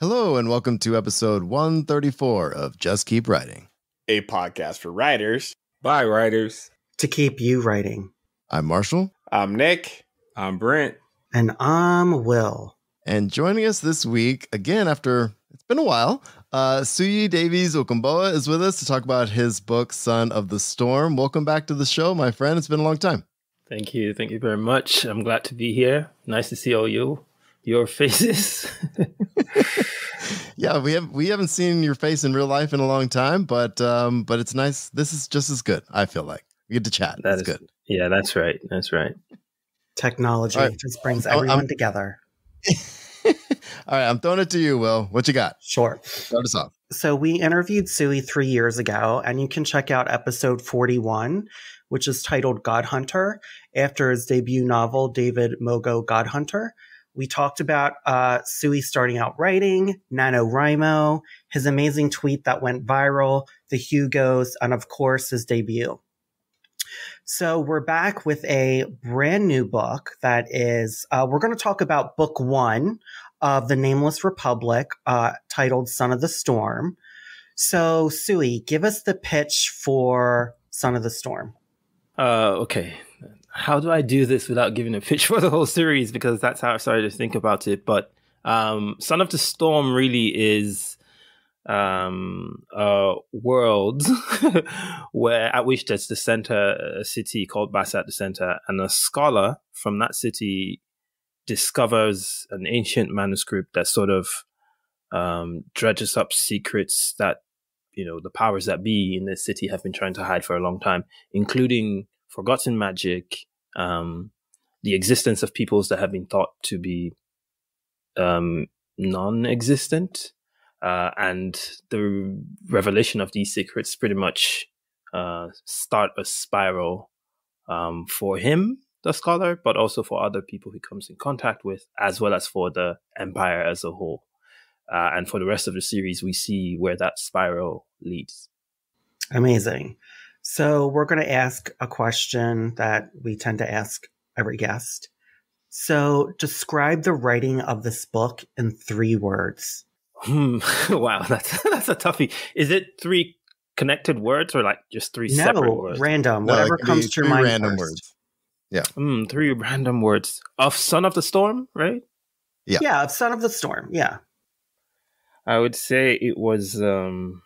Hello, and welcome to episode 134 of Just Keep Writing, a podcast for writers by writers to keep you writing. I'm Marshall. I'm Nick. I'm Brent. And I'm Wil. And joining us this week, again, after it's been a while, uh, Suyi Davies Okungbowa is with us to talk about his book, Son of the Storm. Welcome back to the show, my friend. It's been a long time. Thank you. Thank you very much. I'm glad to be here. Nice to see all you your faces. yeah, we have we haven't seen your face in real life in a long time, but um, but it's nice. This is just as good. I feel like we get to chat. That that's is, good. Yeah, that's right. That's right. Technology right. just brings everyone I'm, together. All right, I'm throwing it to you, Wil. What you got? Sure. Start us off. So we interviewed Suyi three years ago, and you can check out episode 41, which is titled God Hunter, after his debut novel, David Mogo God Hunter. We talked about uh, Suyi starting out writing, NaNoWriMo, his amazing tweet that went viral, the Hugos, and of course his debut. So we're back with a brand new book that is, uh, we're going to talk about book one of The Nameless Republic, uh, titled Son of the Storm. So, Suyi, give us the pitch for Son of the Storm. Uh, okay how do I do this without giving a pitch for the whole series? Because that's how I started to think about it. But um, Son of the Storm really is um, a world where at which there's the center a city called Bassa at the center, and a scholar from that city discovers an ancient manuscript that sort of um, dredges up secrets that you know the powers that be in this city have been trying to hide for a long time, including forgotten magic, um, the existence of peoples that have been thought to be um, non-existent, uh, and the revelation of these secrets pretty much uh, start a spiral um, for him, the scholar, but also for other people he comes in contact with, as well as for the empire as a whole. Uh, and for the rest of the series, we see where that spiral leads. Amazing. So we're going to ask a question that we tend to ask every guest. So describe the writing of this book in three words. Hmm. wow, that's that's a toughie. Is it three connected words or like just three no, separate words? Random, no, whatever comes to your mind. Random first. words. Yeah. Mm, three random words of Son of the Storm, right? Yeah. Yeah, of Son of the Storm. Yeah. I would say it was. um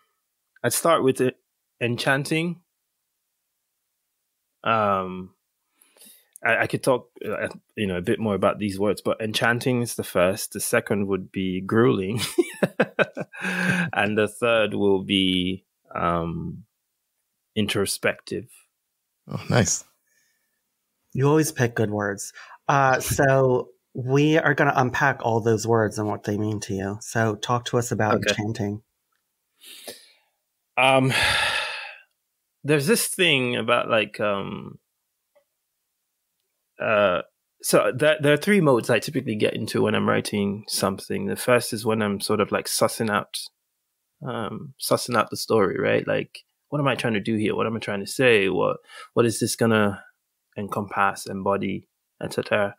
I'd start with it enchanting um, I, I could talk, uh, you know, a bit more about these words, but enchanting is the first. The second would be grueling, and the third will be um, introspective. Oh, nice. You always pick good words. Uh, so we are going to unpack all those words and what they mean to you. So talk to us about okay. enchanting. Um, there's this thing about like um uh so there, there are three modes I typically get into when I'm writing something. The first is when I'm sort of like sussing out um sussing out the story, right? Like what am I trying to do here? What am I trying to say? What what is this gonna encompass, embody, etc.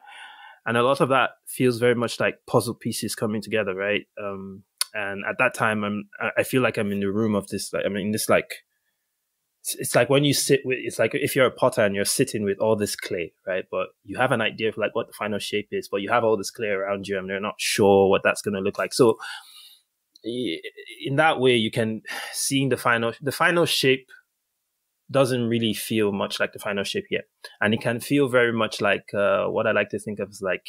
And a lot of that feels very much like puzzle pieces coming together, right? Um and at that time I'm I feel like I'm in the room of this like I'm in this like it's like when you sit with it's like if you're a potter and you're sitting with all this clay right? But you have an idea of like what the final shape is but you have all this clay around you and they're not sure what that's going to look like. So in that way you can seeing the final the final shape doesn't really feel much like the final shape yet. And it can feel very much like uh, what i like to think of as like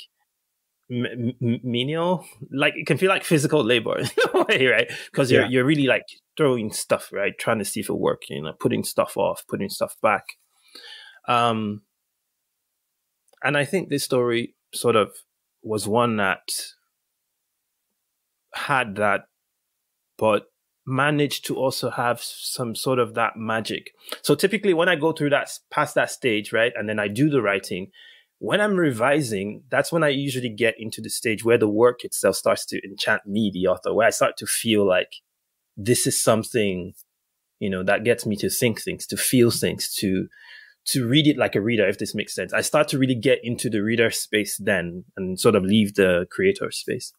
m- menial? Like it can feel like physical labor in a way right? Because you're, yeah. you're really like throwing stuff right? Trying to see if it works you know putting stuff off putting stuff back. Um and i think this story sort of was one that had that but managed to also have some sort of that magic. So typically when i go through that past that stage right and then i do the writing when I'm revising, that's when I usually get into the stage where the work itself starts to enchant me, the author, where I start to feel like this is something, you know, that gets me to think things, to feel things, to to read it like a reader, if this makes sense. I start to really get into the reader space then and sort of leave the creator space.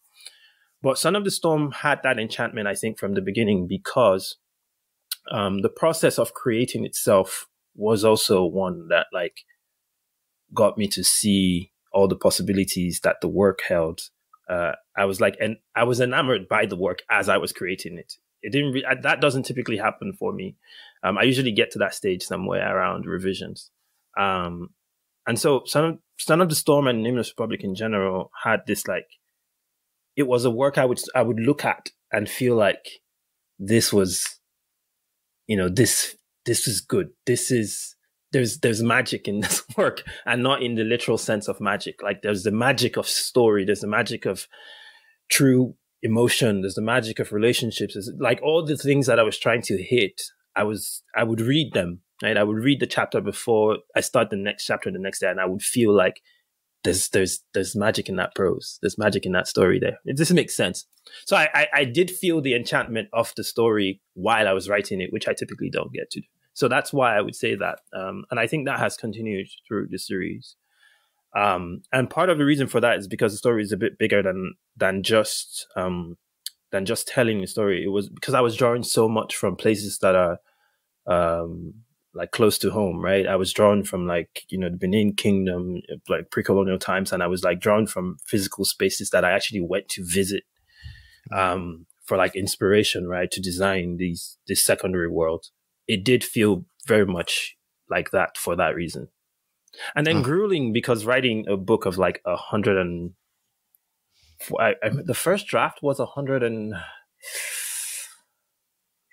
But Son of the Storm had that enchantment, I think, from the beginning because um, the process of creating itself was also one that like got me to see all the possibilities that the work held. Uh, I was like, and I was enamored by the work as I was creating it. It didn't. Re- that doesn't typically happen for me. Um, I usually get to that stage somewhere around revisions. Um, and so, Son of, Son of the Storm and Nameless Republic in general had this like, it was a work I would I would look at and feel like this was, you know, this this is good. This is there's there's magic in this work and not in the literal sense of magic. Like there's the magic of story there's the magic of true emotion there's the magic of relationships there's like all the things that i was trying to hit i was i would read them right? I would read the chapter before i start the next chapter the next day and i would feel like there's there's there's magic in that prose. There's magic in that story there. It just makes sense. So I, I i did feel the enchantment of the story while i was writing it which i typically don't get to do so that's why I would say that. Um, and I think that has continued through the series. Um, and part of the reason for that is because the story is a bit bigger than than just um, than just telling the story. It was because I was drawing so much from places that are um, like close to home, right? I was drawn from like you know the Benin Kingdom, like pre-colonial times, and I was like drawn from physical spaces that I actually went to visit um, for like inspiration, right, to design these this secondary world it did feel very much like that for that reason. And then grueling because writing a book of like a hundred and I, I, the first draft was a hundred and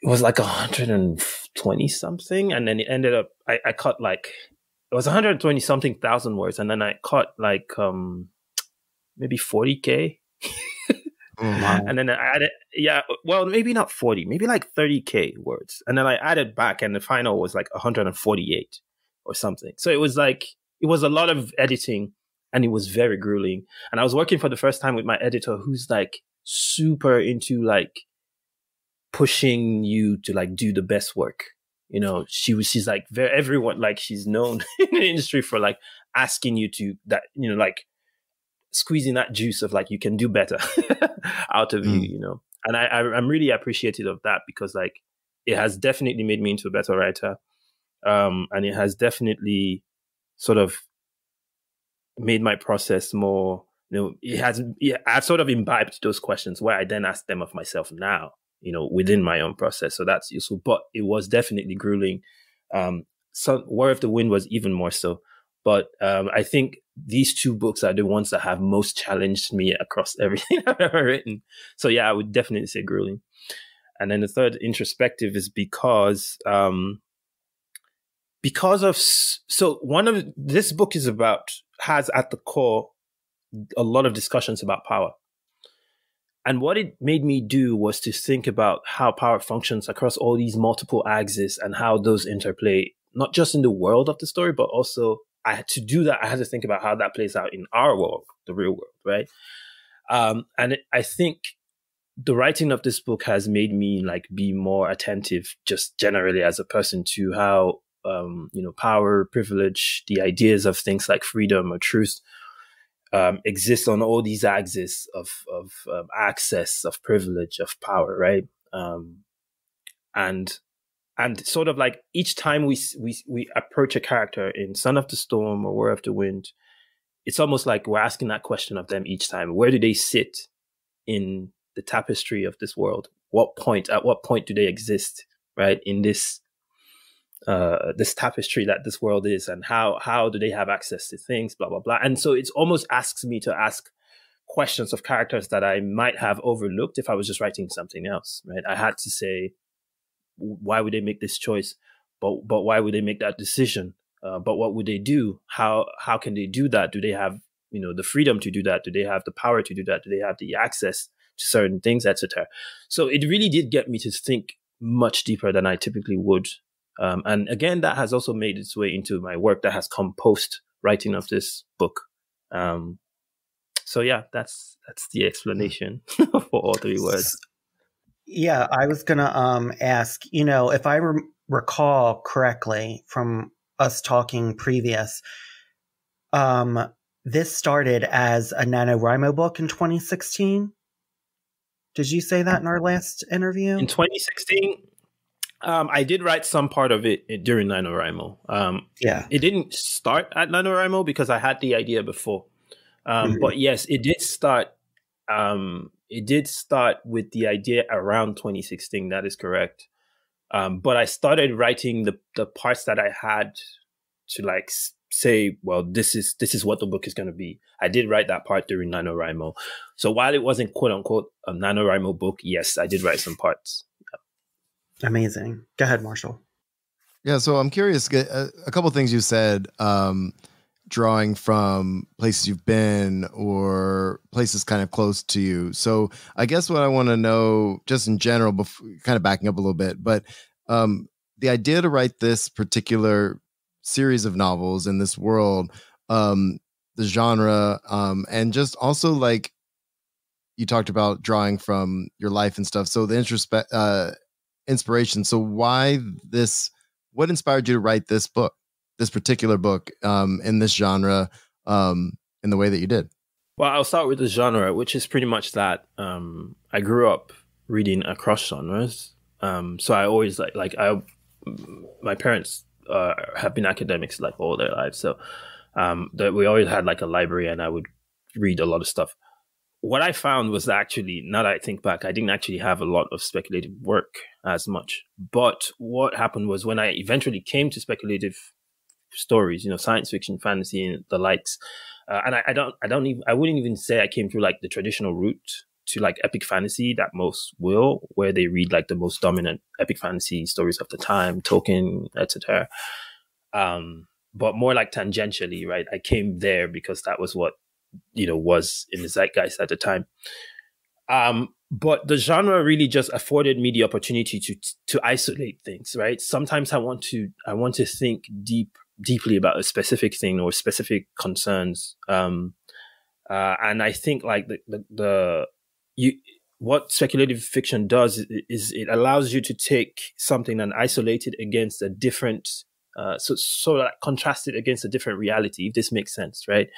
it was like a hundred and twenty something, and then it ended up I, I cut like it was 120 something thousand words, and then I cut like um maybe 40k Oh, and then I added, yeah, well, maybe not 40, maybe like 30K words. And then I added back, and the final was like 148 or something. So it was like, it was a lot of editing and it was very grueling. And I was working for the first time with my editor who's like super into like pushing you to like do the best work. You know, she was, she's like, very, everyone, like, she's known in the industry for like asking you to, that, you know, like, squeezing that juice of like you can do better out of mm. you, you know. And I, I am really appreciative of that because like it has definitely made me into a better writer, um, and it has definitely sort of made my process more. You know, it has. Yeah, I've sort of imbibed those questions where I then ask them of myself now. You know, within my own process, so that's useful. But it was definitely grueling. Um, so Warrior of the Wind was even more so. But um, I think these two books are the ones that have most challenged me across everything I've ever written. So yeah, I would definitely say grueling. And then the third introspective is because um, because of so one of this book is about has at the core a lot of discussions about power. And what it made me do was to think about how power functions across all these multiple axes and how those interplay, not just in the world of the story, but also I had to do that. I had to think about how that plays out in our world, the real world, right? Um, and I think the writing of this book has made me like be more attentive, just generally as a person, to how um, you know power, privilege, the ideas of things like freedom or truth um, exist on all these axes of of um, access, of privilege, of power, right? Um, and and sort of like each time we we we approach a character in Son of the Storm or Warrior of the Wind, it's almost like we're asking that question of them each time. Where do they sit in the tapestry of this world? What point? At what point do they exist? Right in this uh, this tapestry that this world is, and how how do they have access to things? Blah blah blah. And so it almost asks me to ask questions of characters that I might have overlooked if I was just writing something else. Right? I had to say why would they make this choice? But but why would they make that decision? Uh, but what would they do? How how can they do that? Do they have you know the freedom to do that? Do they have the power to do that? Do they have the access to certain things, etc. So it really did get me to think much deeper than I typically would. Um, and again, that has also made its way into my work that has come post writing of this book. Um, so yeah, that's that's the explanation for all three words. Yeah, I was going to um, ask, you know, if I re- recall correctly from us talking previous, um, this started as a NaNoWriMo book in 2016. Did you say that in our last interview? In 2016, um, I did write some part of it during NaNoWriMo. Um, yeah. It didn't start at NaNoWriMo because I had the idea before. Um, mm-hmm. But yes, it did start. Um, it did start with the idea around 2016. That is correct. Um, but I started writing the the parts that I had to like say, well, this is this is what the book is going to be. I did write that part during NaNoWriMo. So while it wasn't quote unquote a NaNoWriMo book, yes, I did write some parts. Amazing. Go ahead, Marshall. Yeah, so I'm curious. A, a couple things you said, um, drawing from places you've been or places kind of close to you. So I guess what I want to know, just in general, before, kind of backing up a little bit, but um, the idea to write this particular series of novels in this world, um, the genre, um, and just also like you talked about drawing from your life and stuff. So the introspect, uh, inspiration. So why this? What inspired you to write this book, this particular book, um, in this genre, um, in the way that you did? Well, I'll start with the genre, which is pretty much that. Um, I grew up reading across genres, um, so I always like like I. My parents uh, have been academics like all their lives, so um, that we always had like a library, and I would read a lot of stuff what I found was actually, now that I think back, I didn't actually have a lot of speculative work as much. But what happened was when I eventually came to speculative stories, you know, science fiction, fantasy, and the likes, uh, and I, I, don't, I don't even, I wouldn't even say I came through like the traditional route to like epic fantasy that most will, where they read like the most dominant epic fantasy stories of the time, Tolkien, etc. Um, but more like tangentially, right? I came there because that was what you know was in the zeitgeist at the time. Um, but the genre really just afforded me the opportunity to to isolate things. Right. Sometimes I want to I want to think deep deeply about a specific thing or specific concerns. Um, uh, and I think like the, the, the you what speculative fiction does is, it allows you to take something and isolate it against a different uh, so so that contrasted against a different reality, if this makes sense, right?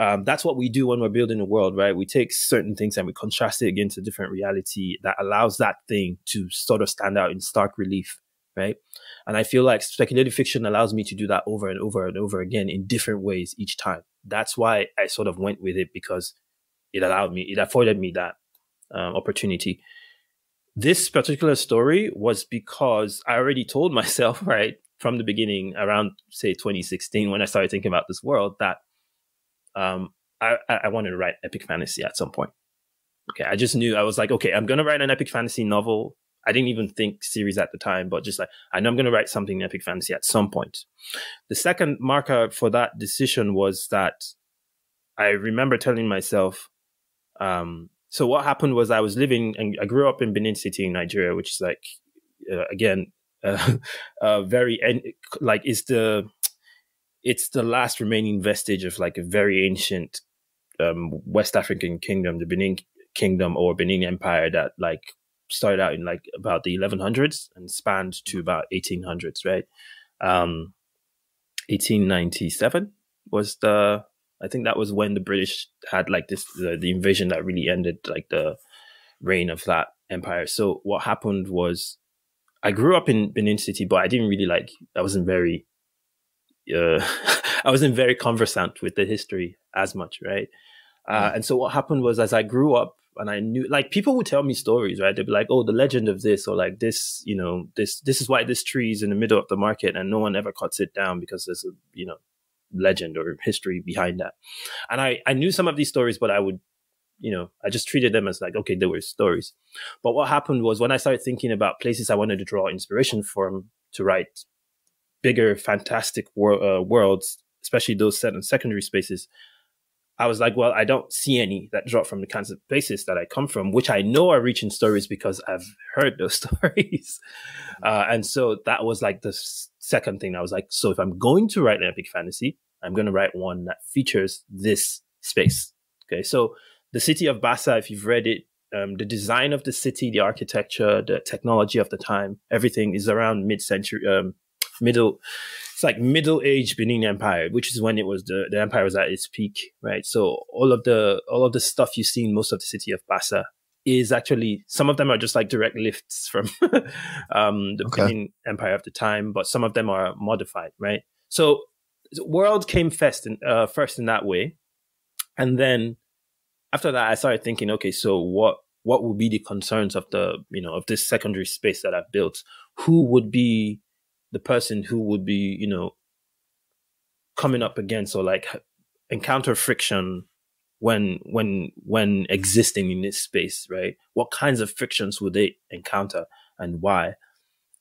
Um, that's what we do when we're building a world, right? We take certain things and we contrast it against a different reality that allows that thing to sort of stand out in stark relief, right? And I feel like speculative fiction allows me to do that over and over and over again in different ways each time. That's why I sort of went with it because it allowed me, it afforded me that um, opportunity. This particular story was because I already told myself, right? from the beginning, around say 2016, when I started thinking about this world, that um, I, I wanted to write epic fantasy at some point. Okay, I just knew I was like, okay, I'm gonna write an epic fantasy novel. I didn't even think series at the time, but just like I know I'm gonna write something epic fantasy at some point. The second marker for that decision was that I remember telling myself, um, so what happened was I was living and I grew up in Benin City in Nigeria, which is like uh, again uh, uh, very like it's the it's the last remaining vestige of like a very ancient um, West African kingdom, the Benin Kingdom or Benin Empire that like started out in like about the 1100s and spanned to about 1800s, right? Um, 1897 was the I think that was when the British had like this the, the invasion that really ended like the reign of that empire. So what happened was I grew up in Benin City, but I didn't really like. I wasn't very, uh, I wasn't very conversant with the history as much, right? Uh, mm. and so what happened was, as I grew up, and I knew, like, people would tell me stories, right? They'd be like, "Oh, the legend of this," or like this, you know, this this is why this tree is in the middle of the market, and no one ever cuts it down because there's a, you know, legend or history behind that. And I I knew some of these stories, but I would you know, I just treated them as like, okay, they were stories. But what happened was when I started thinking about places I wanted to draw inspiration from to write bigger, fantastic wor- uh, worlds, especially those set in secondary spaces, I was like, well, I don't see any that drop from the kinds of places that I come from, which I know are reaching stories because I've heard those stories. Uh, and so that was like the second thing. I was like, so if I'm going to write an epic fantasy, I'm going to write one that features this space. Okay. So the city of Bassa, if you've read it, um, the design of the city, the architecture, the technology of the time, everything is around mid-century, um, middle it's like middle age Benin Empire, which is when it was the, the empire was at its peak, right? So all of the all of the stuff you see in most of the city of Bassa is actually some of them are just like direct lifts from um, the Okay. Benin Empire of the time, but some of them are modified, right? So world came first in uh, first in that way, and then after that, I started thinking, okay, so what what would be the concerns of the you know of this secondary space that I've built? Who would be the person who would be you know coming up against or like encounter friction when when when existing in this space right? What kinds of frictions would they encounter and why?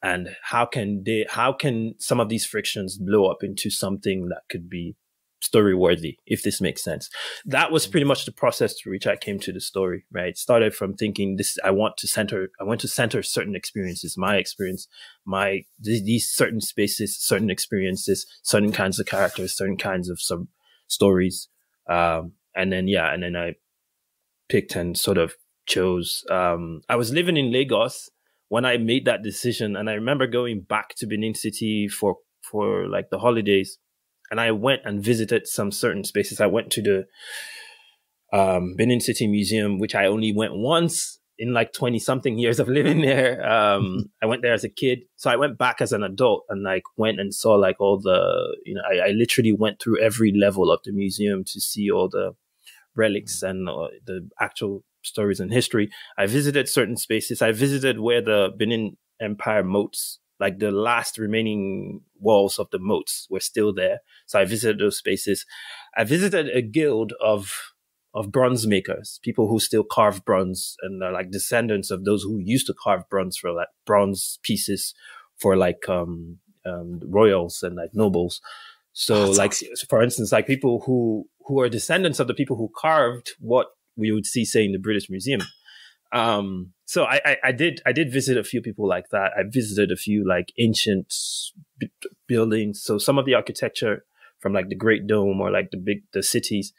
And how can they how can some of these frictions blow up into something that could be story worthy if this makes sense. That was pretty much the process through which i came to the story right? It started from thinking this i want to center i want to center certain experiences my experience my th- these certain spaces certain experiences certain kinds of characters certain kinds of some stories um and then yeah and then i picked and sort of chose um i was living in lagos when i made that decision and i remember going back to benin city for for like the holidays and i went and visited some certain spaces i went to the um benin city museum which i only went once in like 20 something years of living there um i went there as a kid so i went back as an adult and like went and saw like all the you know i, I literally went through every level of the museum to see all the relics and uh, the actual stories and history. I visited certain spaces. I visited where the Benin Empire moats, like the last remaining walls of the moats, were still there. So I visited those spaces. I visited a guild of of bronze makers, people who still carve bronze and are like descendants of those who used to carve bronze for like bronze pieces for like um, um royals and like nobles. So That's like for instance, like people who who are descendants of the people who carved what we would see say in the British Museum. Um, so I, I, I did I did visit a few people like that. I visited a few like ancient b- buildings. So some of the architecture from like the Great Dome or like the big the cities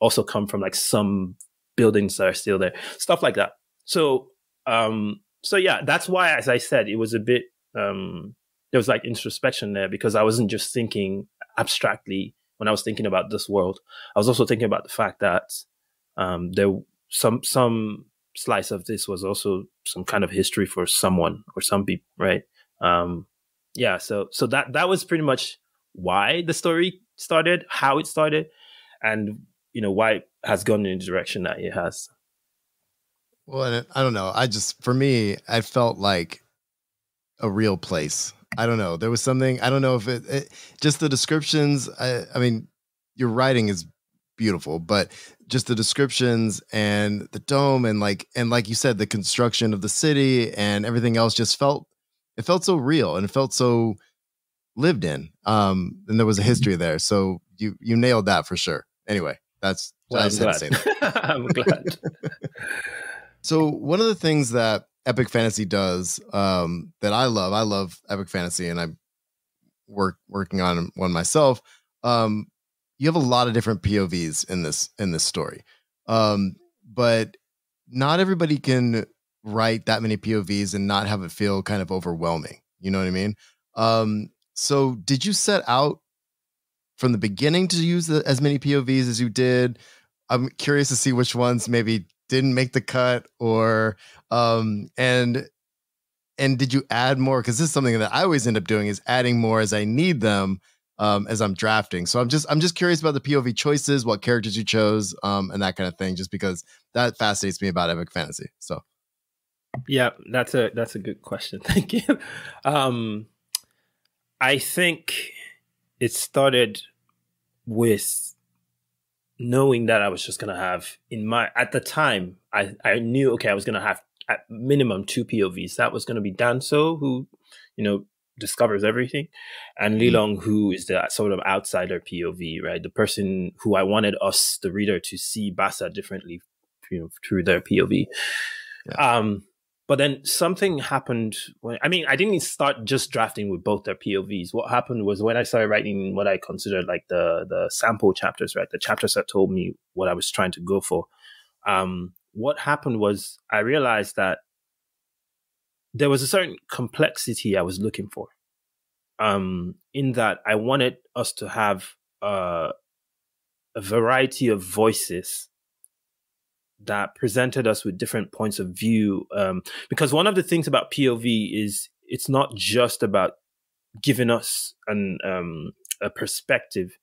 also come from like some buildings that are still there. Stuff like that. So um so yeah, that's why as I said it was a bit um there was like introspection there because I wasn't just thinking abstractly when I was thinking about this world. I was also thinking about the fact that um, there some some slice of this was also some kind of history for someone or some people, right? Um, yeah, so so that that was pretty much why the story started, how it started, and you know why it has gone in the direction that it has. Well, I don't know. I just, for me, I felt like a real place. I don't know. There was something. I don't know if it, it just the descriptions. I, I mean, your writing is beautiful, but just the descriptions and the dome and like and like you said, the construction of the city and everything else just felt it felt so real and it felt so lived in. Um, and there was a history there. So you you nailed that for sure. Anyway, that's I I'm just had to say that. glad. I'm glad. So one of the things that Epic Fantasy does um, that I love, I love Epic Fantasy, and I'm work working on one myself. Um, you have a lot of different POVs in this in this story, um, but not everybody can write that many POVs and not have it feel kind of overwhelming. You know what I mean? Um, so did you set out from the beginning to use the, as many POVs as you did? I'm curious to see which ones maybe didn't make the cut or um and and did you add more because this is something that i always end up doing is adding more as i need them um as i'm drafting so i'm just i'm just curious about the pov choices what characters you chose um and that kind of thing just because that fascinates me about epic fantasy so Yeah, that's a that's a good question. Thank you. Um, I think it started with knowing that I was just gonna have in my at the time I I knew okay I was gonna have at minimum two POVs. That was gonna be Danso who you know discovers everything, and Mhm. Lilong who is the sort of outsider POV, right? The person who I wanted us the reader to see Bassa differently, you know, through their POV. Um, but then something happened when I mean I didn't start just drafting with both their POVs. What happened was when I started writing what I considered like the the sample chapters, right? The chapters that told me what I was trying to go for. Um, what happened was I realized that there was a certain complexity I was looking for. um, in that I wanted us to have uh, a variety of voices that presented us with different points of view. Um, because one of the things about POV is it's not just about giving us an um, a perspective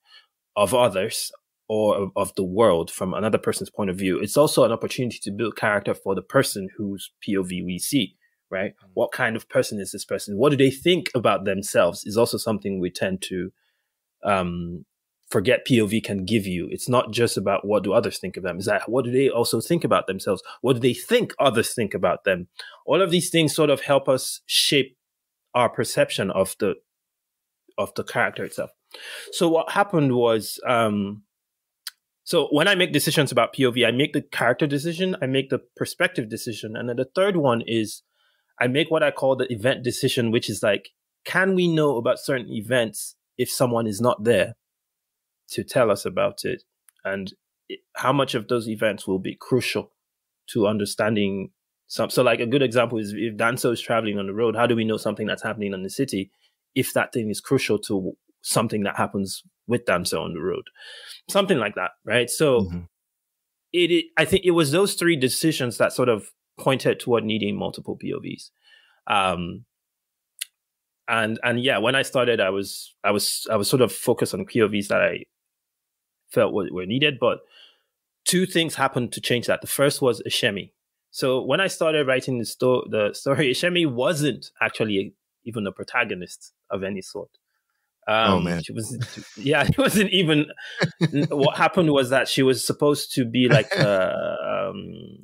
of others or of, the world from another person's point of view. It's also an opportunity to build character for the person whose POV we see right? Mm-hmm. What kind of person is this person? What do they think about themselves is also something we tend to um, forget POV can give you. It's not just about what do others think of them. Is that what do they also think about themselves? What do they think others think about them? All of these things sort of help us shape our perception of the of the character itself. So what happened was um, so when I make decisions about POV, I make the character decision, I make the perspective decision, and then the third one is I make what I call the event decision, which is like, can we know about certain events if someone is not there to tell us about it? And how much of those events will be crucial to understanding some? So, like a good example is if Danso is traveling on the road, how do we know something that's happening in the city if that thing is crucial to something that happens with Danso on the road? Something like that, right? So, mm-hmm. it, it, I think it was those three decisions that sort of pointed toward needing multiple POVs. Um, and and yeah, when I started, I was I was I was sort of focused on POVs that I felt were, were needed, but two things happened to change that. The first was Esheme. So when I started writing the, sto- the story, Esheme wasn't actually a, even a protagonist of any sort. Oh, um, oh man, she was yeah, it wasn't even. what happened was that she was supposed to be like uh, um,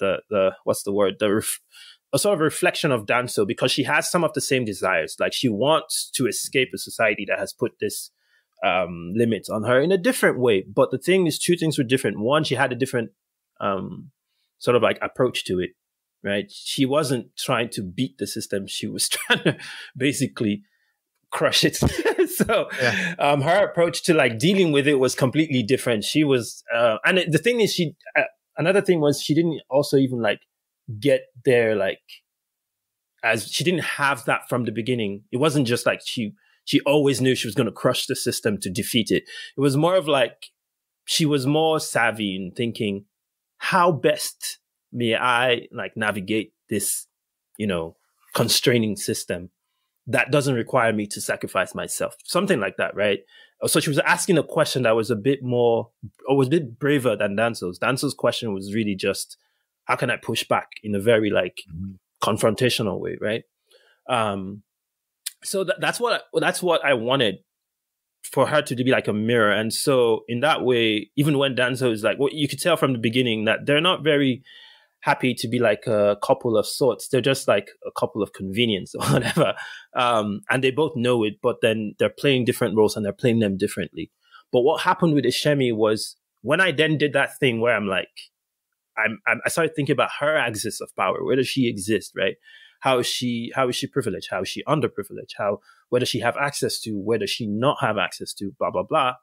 the the what's the word the ref, a sort of reflection of Danso because she has some of the same desires. Like she wants to escape a society that has put this um, limits on her in a different way. But the thing is, two things were different. One, she had a different um, sort of like approach to it. Right? She wasn't trying to beat the system. She was trying to basically crush it. so yeah. um, her approach to like dealing with it was completely different. She was, uh, and it, the thing is, she uh, another thing was she didn't also even like get there like as she didn't have that from the beginning. It wasn't just like she she always knew she was going to crush the system to defeat it. It was more of like she was more savvy in thinking how best may I like navigate this, you know, constraining system that doesn't require me to sacrifice myself. Something like that, right? So she was asking a question that was a bit more, or was a bit braver than Danso's. Danso's question was really just, how can I push back in a very like mm-hmm. confrontational way, right? Um, so th- that's what I, that's what I wanted for her to be like a mirror. And so in that way, even when Danso is like, well, you could tell from the beginning that they're not very happy to be like a couple of sorts. They're just like a couple of convenience or whatever. Um, and they both know it, but then they're playing different roles and they're playing them differently. But what happened with Esheme was when I then did that thing where I'm like, I'm, I'm, i started thinking about her axis of power. Where does she exist, right? How is she, how is she privileged? How is she underprivileged? How, where does she have access to? Where does she not have access to? Blah, blah, blah.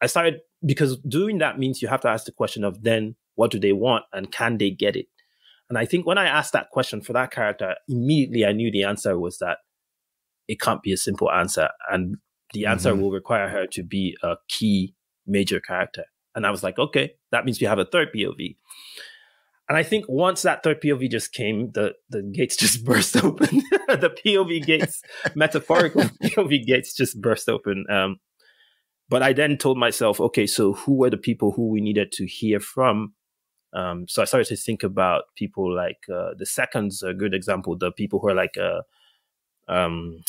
I started because doing that means you have to ask the question of then what do they want and can they get it? And I think when I asked that question for that character, immediately I knew the answer was that it can't be a simple answer. And the answer mm-hmm. will require her to be a key major character. And I was like, okay, that means we have a third POV. And I think once that third POV just came, the, the gates just burst open. the POV gates, metaphorical POV gates just burst open. Um, but I then told myself, okay, so who were the people who we needed to hear from um, so I started to think about people like uh, the second's a good example. The people who are like, uh, um,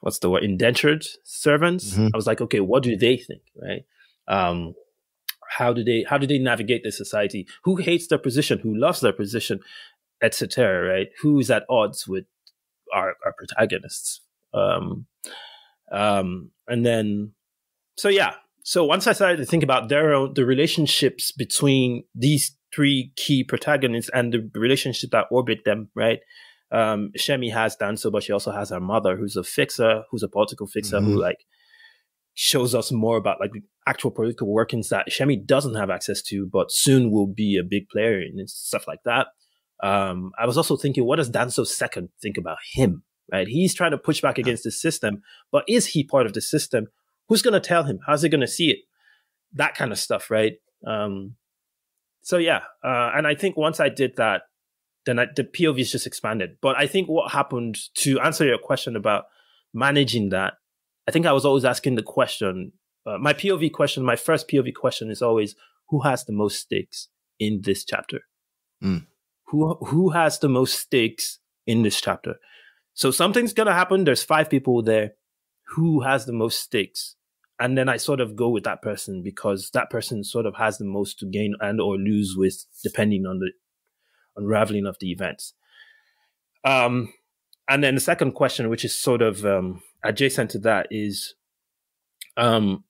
what's the word, indentured servants. Mm-hmm. I was like, okay, what do they think, right? Um, how do they how do they navigate the society? Who hates their position? Who loves their position, etc. Right? Who is at odds with our our protagonists? Um, um, and then, so yeah. So once I started to think about their own the relationships between these three key protagonists and the relationship that orbit them, right? Um, Shemi has Danso, but she also has her mother, who's a fixer, who's a political fixer, mm-hmm. who like shows us more about like the actual political workings that Shemi doesn't have access to, but soon will be a big player in and stuff like that. Um, I was also thinking, what does Danso second think about him, right? He's trying to push back against the system, but is he part of the system? Who's going to tell him? How's he going to see it? That kind of stuff, right? Um, so yeah, uh, and I think once I did that, then I, the POV is just expanded. But I think what happened to answer your question about managing that, I think I was always asking the question. Uh, my POV question, my first POV question is always, who has the most stakes in this chapter? Mm. Who who has the most stakes in this chapter? So something's gonna happen. There's five people there. Who has the most stakes? And then I sort of go with that person because that person sort of has the most to gain and or lose with, depending on the unraveling of the events. Um, and then the second question, which is sort of um, adjacent to that, is um,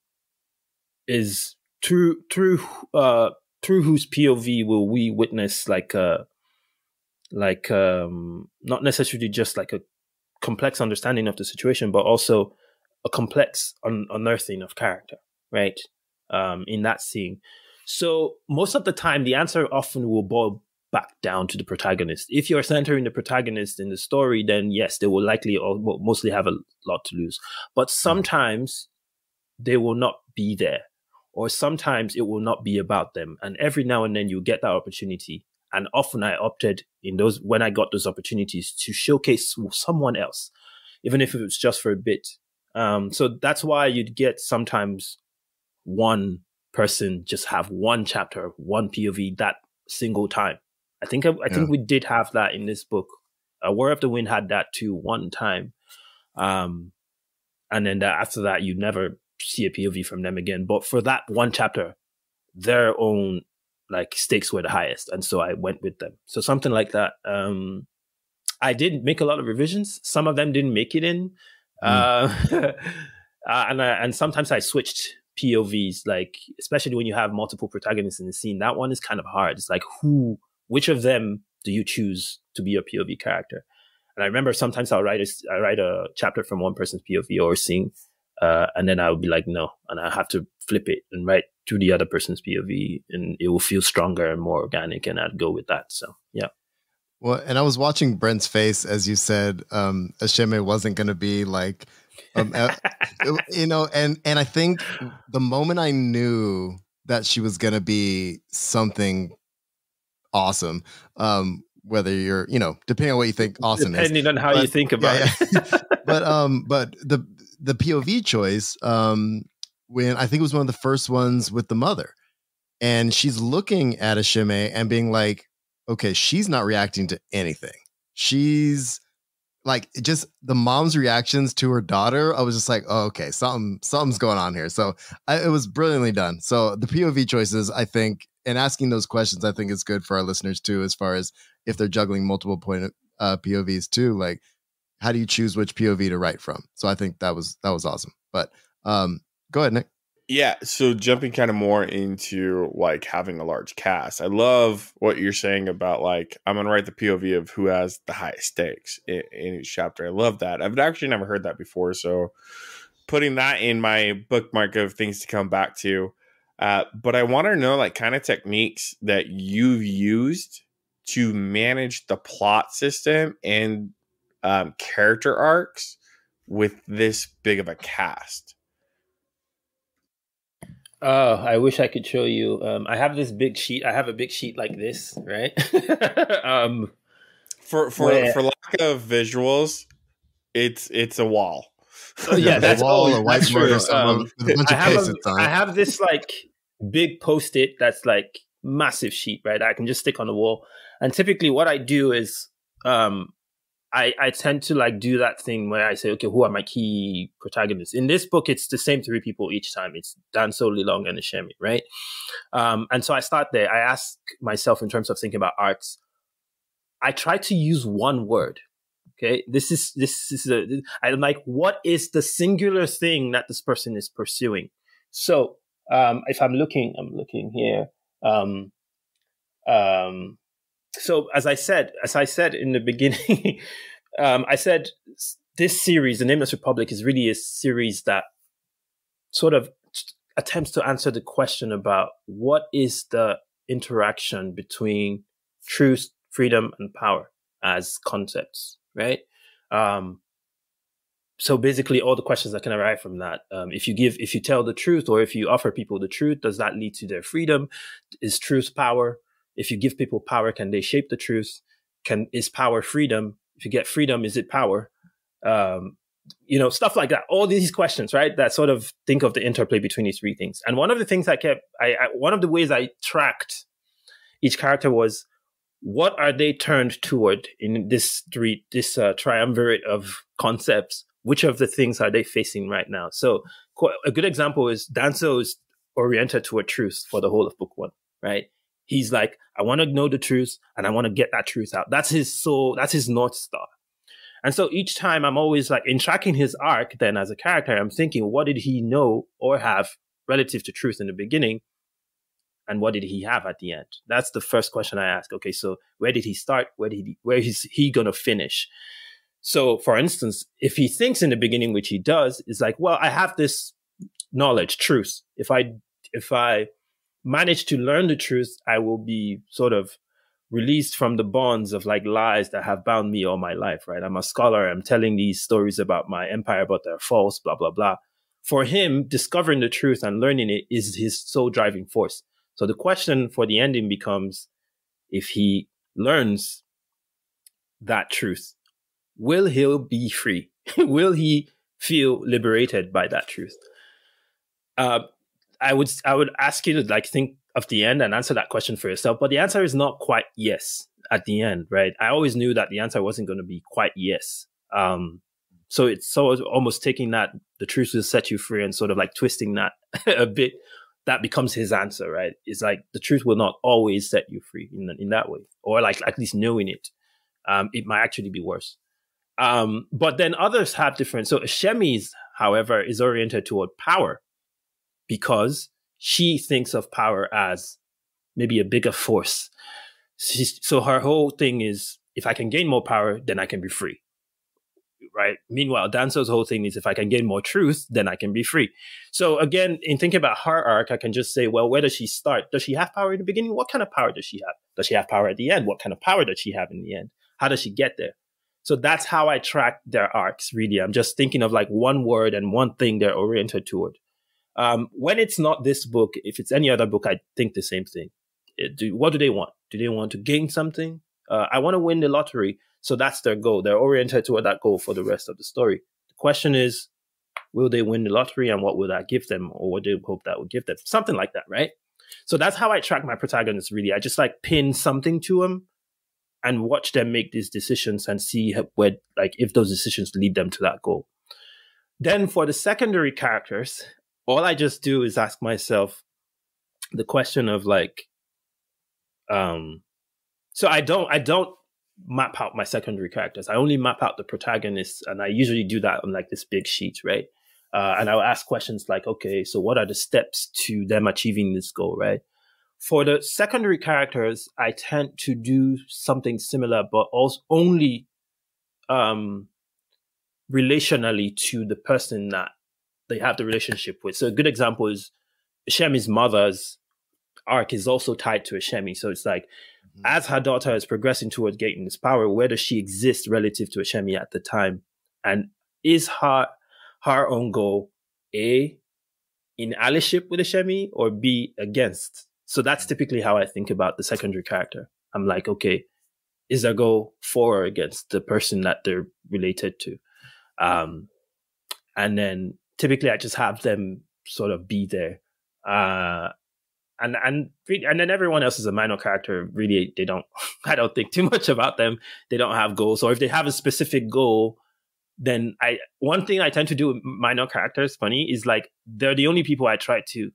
is through through uh, through whose POV will we witness like a like um, not necessarily just like a complex understanding of the situation, but also a complex un- unearthing of character, right? Um, in that scene. So most of the time, the answer often will boil back down to the protagonist. If you're centering the protagonist in the story, then yes, they will likely or mostly have a lot to lose. But sometimes they will not be there, or sometimes it will not be about them. And every now and then you get that opportunity. And often I opted in those when I got those opportunities to showcase someone else, even if it was just for a bit. Um, so that's why you'd get sometimes one person just have one chapter, one POV that single time. I think I, I yeah. think we did have that in this book. Uh, Warrior of the Wind had that too one time, um, and then that, after that you never see a POV from them again. But for that one chapter, their own like stakes were the highest, and so I went with them. So something like that. Um, I did make a lot of revisions. Some of them didn't make it in, mm. uh, and I, and sometimes I switched POVs. Like especially when you have multiple protagonists in the scene, that one is kind of hard. It's like who which of them do you choose to be your POV character? And I remember sometimes I'll write a, I write a chapter from one person's POV or scene, uh, and then I would be like, no, and I have to flip it and write to the other person's POV, and it will feel stronger and more organic, and I'd go with that. So yeah. Well, and I was watching Brent's face as you said, um, Esheme wasn't going to be like, um, uh, you know, and and I think the moment I knew that she was going to be something awesome. Um, whether you're, you know, depending on what you think awesome is depending is. on how but, you think about yeah. it. but um, but the the POV choice, um, when I think it was one of the first ones with the mother, and she's looking at Esheme and being like, okay, she's not reacting to anything. She's like just the mom's reactions to her daughter i was just like oh, okay something something's going on here so I, it was brilliantly done so the pov choices i think and asking those questions, I think is good for our listeners too, as far as if they're juggling multiple point uh, POVs too. Like, how do you choose which POV to write from? So I think that was that was awesome. But um, go ahead, Nick. Yeah, so jumping kind of more into like having a large cast. I love what you're saying about like I'm gonna write the POV of who has the highest stakes in, in each chapter. I love that. I've actually never heard that before, so putting that in my bookmark of things to come back to. Uh, but I want to know like kind of techniques that you've used to manage the plot system and um, character arcs with this big of a cast. Oh, I wish I could show you. Um, I have this big sheet. I have a big sheet like this, right? um, for for where... for lack of visuals, it's it's a wall. Oh, yeah, that's wall, a whiteboard or something um, with a bunch of cases on. I have this like big post it that's like massive sheet, right? I can just stick on the wall. And typically, what I do is um, I, I tend to like do that thing where I say, okay, who are my key protagonists? In this book, it's the same three people each time. It's Danso Lilong and Esheme, right? Um, and so I start there. I ask myself in terms of thinking about arcs. I try to use one word. Okay, this is this is a, I'm like, what is the singular thing that this person is pursuing? So um, if I'm looking, I'm looking here. Um, um, so as I said, as I said in the beginning, um, I said this series, the Nameless Republic, is really a series that sort of attempts to answer the question about what is the interaction between truth, freedom, and power as concepts, right? Um, so basically all the questions that can arise from that um, if you give if you tell the truth or if you offer people the truth does that lead to their freedom is truth power if you give people power can they shape the truth? Can is power freedom? If you get freedom is it power? Um, you know stuff like that. All these questions right that sort of think of the interplay between these three things. And one of the things i kept I, I one of the ways i tracked each character was what are they turned toward in this three this uh, triumvirate of concepts? Which of the things are they facing right now? So a good example is Danso is oriented toward truth for the whole of book one right he's like i want to know the truth and i want to get that truth out that's his soul that's his north star and so each time i'm always like in tracking his arc then as a character i'm thinking what did he know or have relative to truth in the beginning and what did he have at the end? That's the first question I ask. Okay, so where did he start? Where did he where is he gonna finish? So for instance, if he thinks in the beginning, which he does, is like, well, I have this knowledge, truth. If I if I manage to learn the truth, I will be sort of released from the bonds of like lies that have bound me all my life, right? I'm a scholar. I'm telling these stories about my empire, but they're false, blah, blah, blah. For him, discovering the truth and learning it is his sole driving force. So the question for the ending becomes if he learns that truth, will he be free? will he feel liberated by that truth? Uh, I would I would ask you to like think of the end and answer that question for yourself. But the answer is not quite yes at the end, right? I always knew that the answer wasn't going to be quite yes. Um, so it's so almost taking that the truth will set you free and sort of like twisting that a bit that becomes his answer, right? It's like the truth will not always set you free in in that way, or like at least knowing it, um, it might actually be worse. Um, but then others have different. So Esheme's, however, is oriented toward power because she thinks of power as maybe a bigger force. She's, so her whole thing is, if I can gain more power, then I can be free right? Meanwhile, Danso's whole thing is if I can gain more truth, then I can be free. So again, in thinking about her arc, I can just say, well, where does she start? Does she have power in the beginning? What kind of power does she have? Does she have power at the end? What kind of power does she have in the end? How does she get there? So that's how I track their arcs, really. I'm just thinking of like one word and one thing they're oriented toward. Um, when it's not this book, if it's any other book, I think the same thing. It, do, what do they want? Do they want to gain something? Uh, I want to win the lottery. So that's their goal. They're oriented toward that goal for the rest of the story. The question is, will they win the lottery and what will that give them or what do they hope that will give them? Something like that, right? So that's how I track my protagonists really. I just like pin something to them and watch them make these decisions and see where, like, if those decisions lead them to that goal. Then for the secondary characters, all I just do is ask myself the question of like, um, so I don't, I don't map out my secondary characters. I only map out the protagonists, and I usually do that on like this big sheet, right? Uh, and I'll ask questions like, okay, so what are the steps to them achieving this goal, right? For the secondary characters, I tend to do something similar, but also only um, relationally to the person that they have the relationship with. So a good example is Esheme's mother's arc is also tied to Esheme. So it's like Mm-hmm. as her daughter is progressing towards gaining this power, where does she exist relative to Esheme at the time? And is her her own goal A in allyship with Esheme or B against? So that's mm-hmm. typically how I think about the secondary character. I'm like, okay, is their goal for or against the person that they're related to? Um, and then typically I just have them sort of be there. Uh, and and and then everyone else is a minor character. Really, they don't. I don't think too much about them. They don't have goals, or if they have a specific goal, then I one thing I tend to do with minor characters, funny, is like they're the only people I try to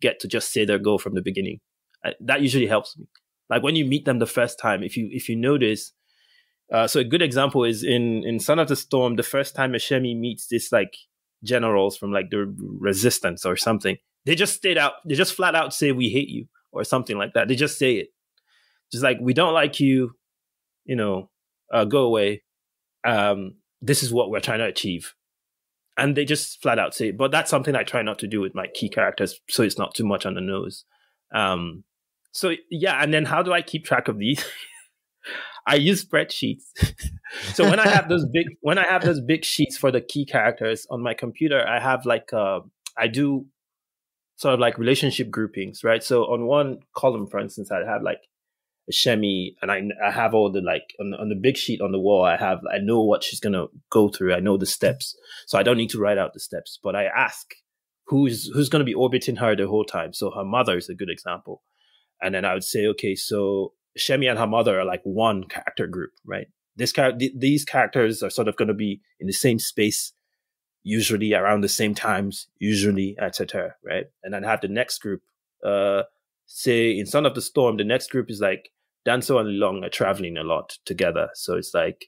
get to just say their goal from the beginning. I, that usually helps me. Like when you meet them the first time, if you if you notice. Uh, so a good example is in in Son of the Storm. The first time Esheme meets this like generals from like the resistance or something they just stayed out. They just flat out say we hate you or something like that. They just say it, just like we don't like you. You know, uh, go away. Um, this is what we're trying to achieve, and they just flat out say it. But that's something I try not to do with my key characters, so it's not too much on the nose. Um, so yeah, and then how do I keep track of these? I use spreadsheets. so when I have those big when I have those big sheets for the key characters on my computer, I have like uh, I do sort of like relationship groupings, right? So on one column, for instance, I have like a Esheme, and I I have all the like on, on the big sheet on the wall. I have I know what she's gonna go through. I know the steps, so I don't need to write out the steps. But I ask who's who's gonna be orbiting her the whole time. So her mother is a good example, and then I would say, okay, so Esheme and her mother are like one character group, right? This car- th- these characters are sort of going to be in the same space usually around the same times, usually, etc. Right? And then have the next group. Uh, say in Son of the Storm, the next group is like Danso and Long are traveling a lot together, so it's like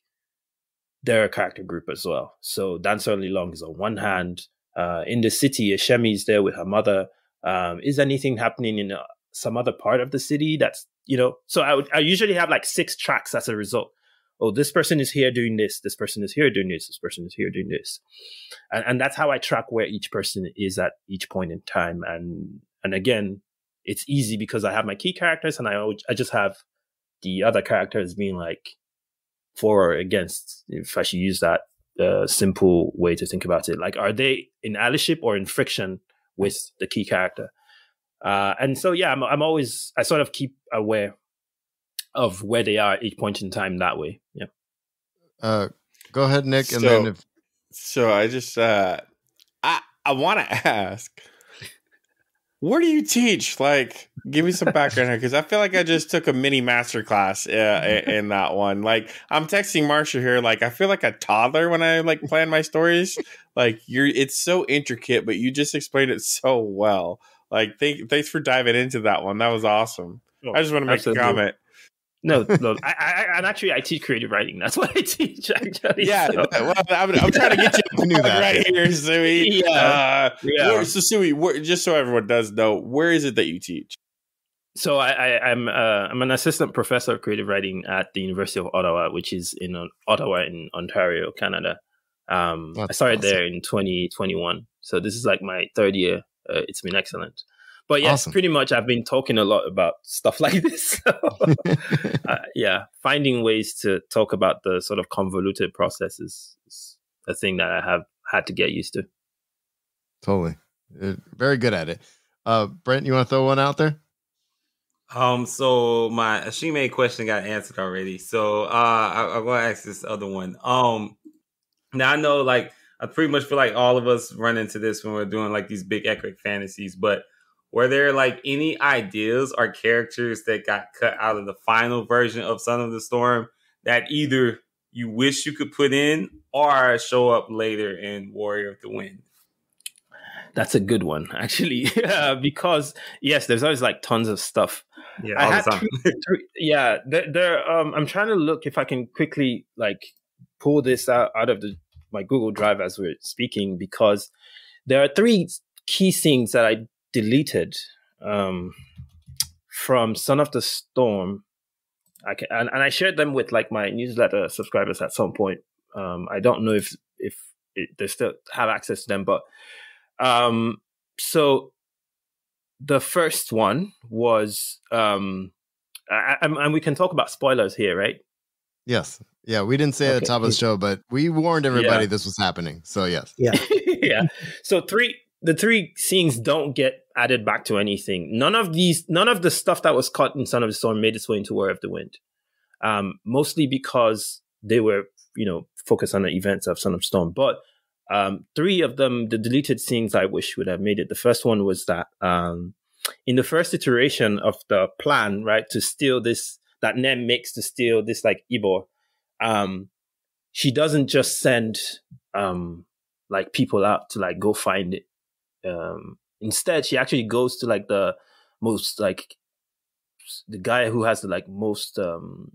they're a character group as well. So Danso and Long is on one hand. Uh, in the city, Esheme is there with her mother. Um, is anything happening in uh, some other part of the city that's you know? So I would I usually have like six tracks as a result oh, this person is here doing this, this person is here doing this, this person is here doing this. And, and that's how I track where each person is at each point in time. And, and again, it's easy because I have my key characters and I, I just have the other characters being like for or against, if I should use that uh, simple way to think about it. Like, are they in allyship or in friction with the key character? Uh, and so, yeah, I'm, I'm always, I sort of keep aware of where they are at each point in time that way. Yeah. Uh, go ahead, Nick, and So- then if So I just uh I I want to ask where do you teach? Like give me some background here cuz I feel like I just took a mini master class uh, in, in that one. Like I'm texting Marshall here like I feel like a toddler when I like plan my stories. Like you're it's so intricate but you just explained it so well. Like thank, thanks for diving into that one. That was awesome. I just want to make Absolutely. a comment. No, no. I, I, and actually, I teach creative writing. That's what I teach. Actually, Yeah, So- well, I'm, I'm trying to get you to knew plug that. right here, Suyi. Yeah. Uh, Yeah. where- so, Suyi, where, just so everyone does know, where is it that you teach? So I, I, I'm uh, I'm an assistant professor of creative writing at the University of Ottawa, which is in Ottawa in Ontario, Canada. Um, I started awesome. there in 2021, so this is like my third year. Uh, it's been excellent. But yes, Awesome. pretty much I've been talking a lot about stuff like this. So, uh, yeah, finding ways to talk about the sort of convoluted processes is a thing that I have had to get used to. totally, Uh, very good at it. Uh, Brent, you want to throw one out there? Um, so my Esheme question got answered already. So uh I, I'm gonna ask this other one. Um now I know like I pretty much feel like all of us run into this when we're doing like these big epic fantasies, but were there like any ideas or characters that got cut out of the final version of Son of the Storm that either you wish you could put in or show up later in Warrior of the Wind? That's a good one, actually, uh, because yes, there's always like tons of stuff. Yeah, I all had the time. Three- yeah, there, there. Um, I'm trying to look if I can quickly like pull this out out of the my Google Drive as we're speaking because there are three key things that I deleted um, from Son of the Storm. I can, and, and I shared them with like my newsletter subscribers at some point. Um, I don't know if if it, they still have access to them, but um, so the first one was um, I, I, and we can talk about spoilers here, right? Yes. Yeah, we didn't say it at the top of the show, but we warned everybody Yeah. this was happening. So yes. Yeah. yeah. So three the three scenes don't get added back to anything. None of these none of the stuff that was cut in Son of the Storm made its way into War of the Wind. Um, mostly because they were, you know, focused on the events of Son of Storm. But um, three of them, the deleted scenes I wish would have made it. The first one was that um, in the first iteration of the plan, right, to steal this that Nem makes to steal this like Ibor, um, she doesn't just send um like people out to like go find it. Um instead she actually goes to like the most like the guy who has the like most um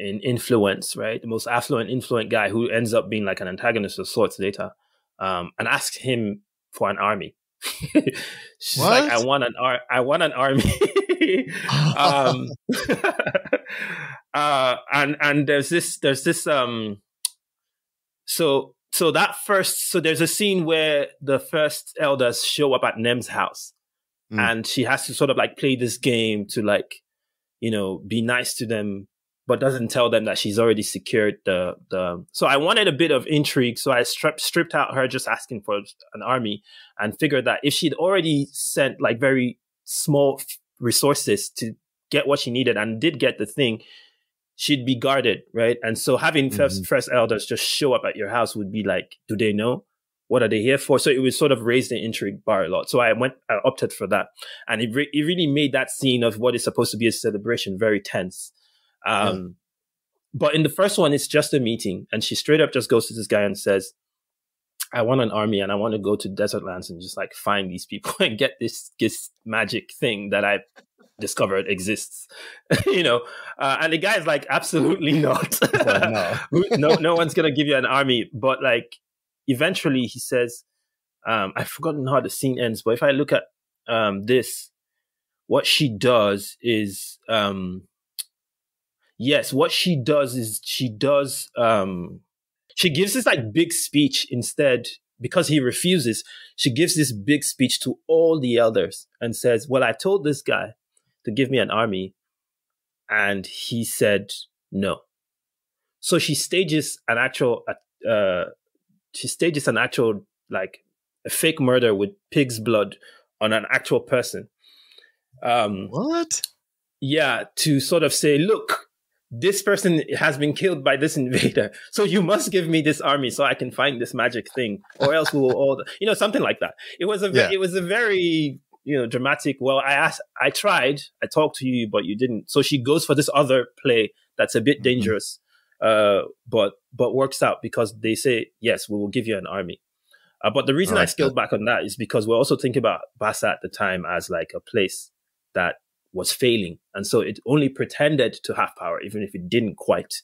in influence, right? The most affluent, influent guy who ends up being like an antagonist of sorts later, um, and asks him for an army. She's like, I want an ar- I want an army. um, uh, and and there's this there's this um, so so that first so there's a scene where the first elders show up at Nem's house, Mm. and she has to sort of like play this game to like you know be nice to them but doesn't tell them that she's already secured the the. So I wanted a bit of intrigue, so I stripped stripped out her just asking for an army, and figured that if she'd already sent like very small resources to get what she needed and did get the thing, she'd be guarded, right? And so having mm-hmm. first first elders just show up at your house would be like, do they know? What are they here for? So it would sort of raise the intrigue bar a lot. So I went, I opted for that, and it, re- it really made that scene of what is supposed to be a celebration very tense. Um, yeah. But in the first one, it's just a meeting, and she straight up just goes to this guy and says, I want an army and I want to go to desert lands and just like find these people and get this this magic thing that I discovered exists. you know, uh, and the guy is like, absolutely not. no. no, no one's gonna give you an army. But like, eventually, he says, um, I've forgotten how the scene ends. But if I look at um, this, what she does is, um, yes, what she does is she does, um, she gives this like big speech instead because he refuses. She gives this big speech to all the elders and says, "Well, I told this guy to give me an army, and he said no." So she stages an actual, uh, she stages an actual like a fake murder with pig's blood on an actual person. Um, what? Yeah, to sort of say, look, this person has been killed by this invader. So you must give me this army so I can find this magic thing, or else we will all, you know, something like that. It was a, yeah. it was a very, you know, dramatic. Well, I asked, I tried, I talked to you, but you didn't. So she goes for this other play that's a bit mm-hmm. dangerous, uh, but but works out because they say yes, we will give you an army. Uh, but the reason I scaled back on that is because we're also thinking about Bassa at the time as like a place that was failing. And so it only pretended to have power, even if it didn't quite.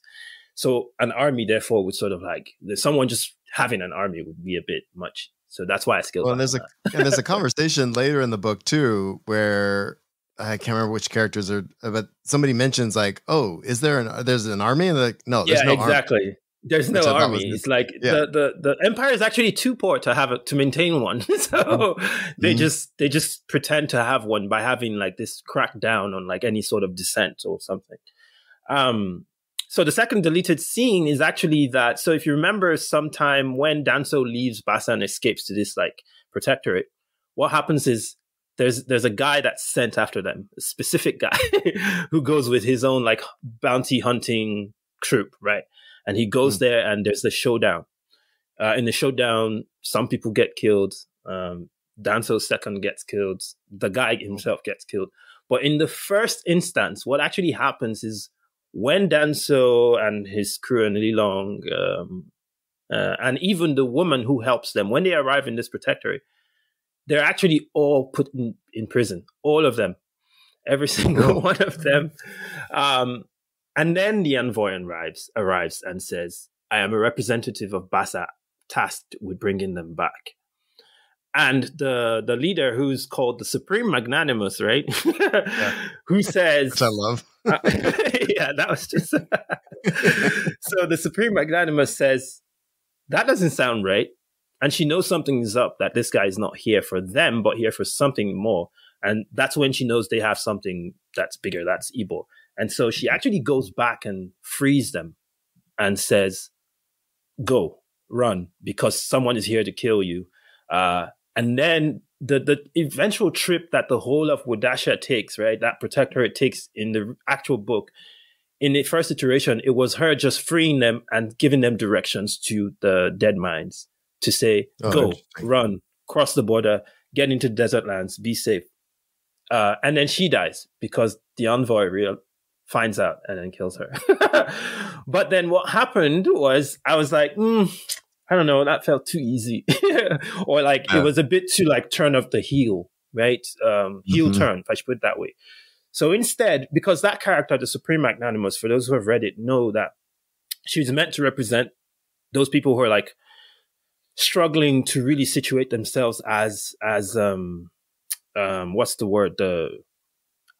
So an army, therefore, would sort of like someone just having an army would be a bit much. So that's why I scaled. Well, and there's a and there's a conversation later in the book too where I can't remember which characters are, but somebody mentions like, "Oh, is there an there's an army?" And like, "No, there's yeah, no exactly." Army. There's no army. It's like yeah. the, the the empire is actually too poor to have it to maintain one. so mm-hmm. they mm-hmm. just they just pretend to have one by having like this crackdown on like any sort of dissent or something. Um so the second deleted scene is actually that so if you remember sometime when Danso leaves Bassa and escapes to this like protectorate, what happens is there's there's a guy that's sent after them, a specific guy who goes with his own like bounty hunting troop, right? and he goes mm. there and there's the showdown. Uh, in the showdown, some people get killed. Um, Danso's second gets killed. The guy himself gets killed. But in the first instance, what actually happens is when Danso and his crew and Lilong, um, uh, and even the woman who helps them, when they arrive in this protectorate, they're actually all put in, in prison. All of them. Every single one of them. Um, and then the envoy arrives, arrives and says, I am a representative of Bassa tasked with bringing them back. And the the leader, who's called the Supreme Magnanimous, right? yeah. Who says, Which I love. uh, yeah, that was just. so the Supreme Magnanimous says, That doesn't sound right. And she knows something is up, that this guy is not here for them, but here for something more. And that's when she knows they have something that's bigger, that's evil. And so she actually goes back and frees them and says, go, run, because someone is here to kill you. Uh, and then the, the eventual trip that the whole of Whudasha takes, right, that protectorate takes in the actual book, in the first iteration, it was her just freeing them and giving them directions to the dead mines to say, oh, go, run, cross the border, get into desert lands, be safe. Uh, and then she dies because the envoy real, finds out and then kills her. but then what happened was I was like, mm, I don't know, that felt too easy. or like yeah. it was a bit too like turn of the heel, right? Um, heel mm-hmm. turn, if I should put it that way. So instead, because that character, the Supreme Magnanimous, for those who have read it, know that she was meant to represent those people who are like struggling to really situate themselves as as um um what's the word the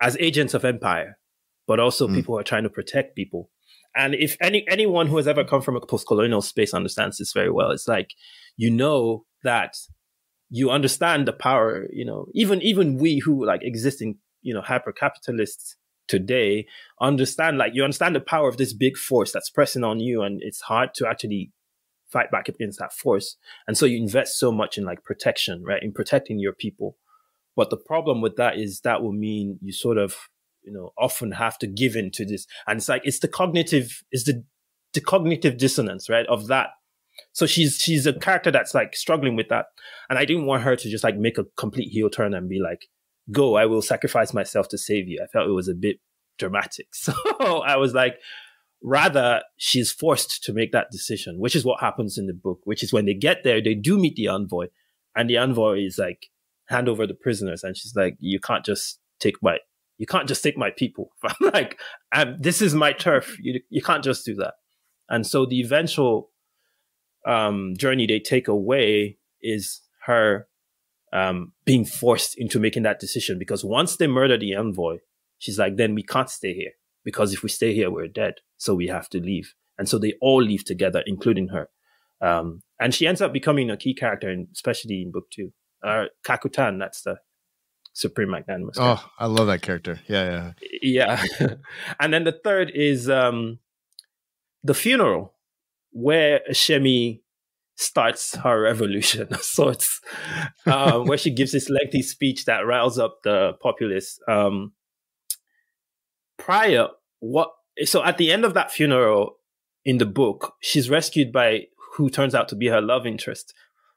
as agents of empire but also mm. people who are trying to protect people. And if any anyone who has ever come from a post-colonial space understands this very well, it's like you know that you understand the power. You know, even even we who like exist in you know hyper capitalist today understand like you understand the power of this big force that's pressing on you and it's hard to actually fight back against that force and so you invest so much in like protection right in protecting your people but the problem with that is that will mean you sort of you know often have to give in to this and it's like it's the cognitive it's the the cognitive dissonance right of that so she's she's a character that's like struggling with that and i didn't want her to just like make a complete heel turn and be like go, I will sacrifice myself to save you. I felt it was a bit dramatic. So I was like, rather, she's forced to make that decision, which is what happens in the book, which is when they get there, they do meet the envoy, and the envoy is like, hand over the prisoners. And she's like, you can't just take my, you can't just take my people. Like, I'm, this is my turf. You, you can't just do that. And so the eventual um, journey they take away is her um, being forced into making that decision because once they murder the envoy, she's like, then we can't stay here because if we stay here, we're dead. So we have to leave. And so they all leave together, including her. Um, and she ends up becoming a key character, in, especially in book two. Uh, Kakutan, that's the supreme magnanimous. Oh, I love that character. Yeah, yeah, yeah. and then the third is um, the funeral, where Esheme starts her revolution of sorts, um, where she gives this lengthy speech that riles up the populace. Um, prior, what? So at the end of that funeral in the book, she's rescued by who turns out to be her love interest,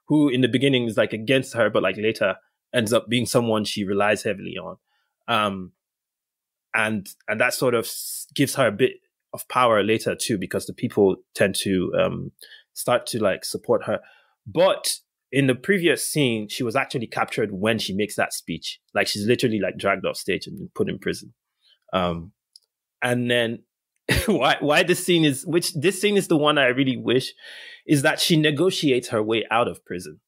who in the beginning is like against her, but like later ends up being someone she relies heavily on. Um, and and that sort of gives her a bit of power later too, because the people tend to um, start to like support her. But in the previous scene, she was actually captured when she makes that speech. Like she's literally like dragged off stage and put in prison. Um, and then why why this scene is which this scene is the one I really wish is that she negotiates her way out of prison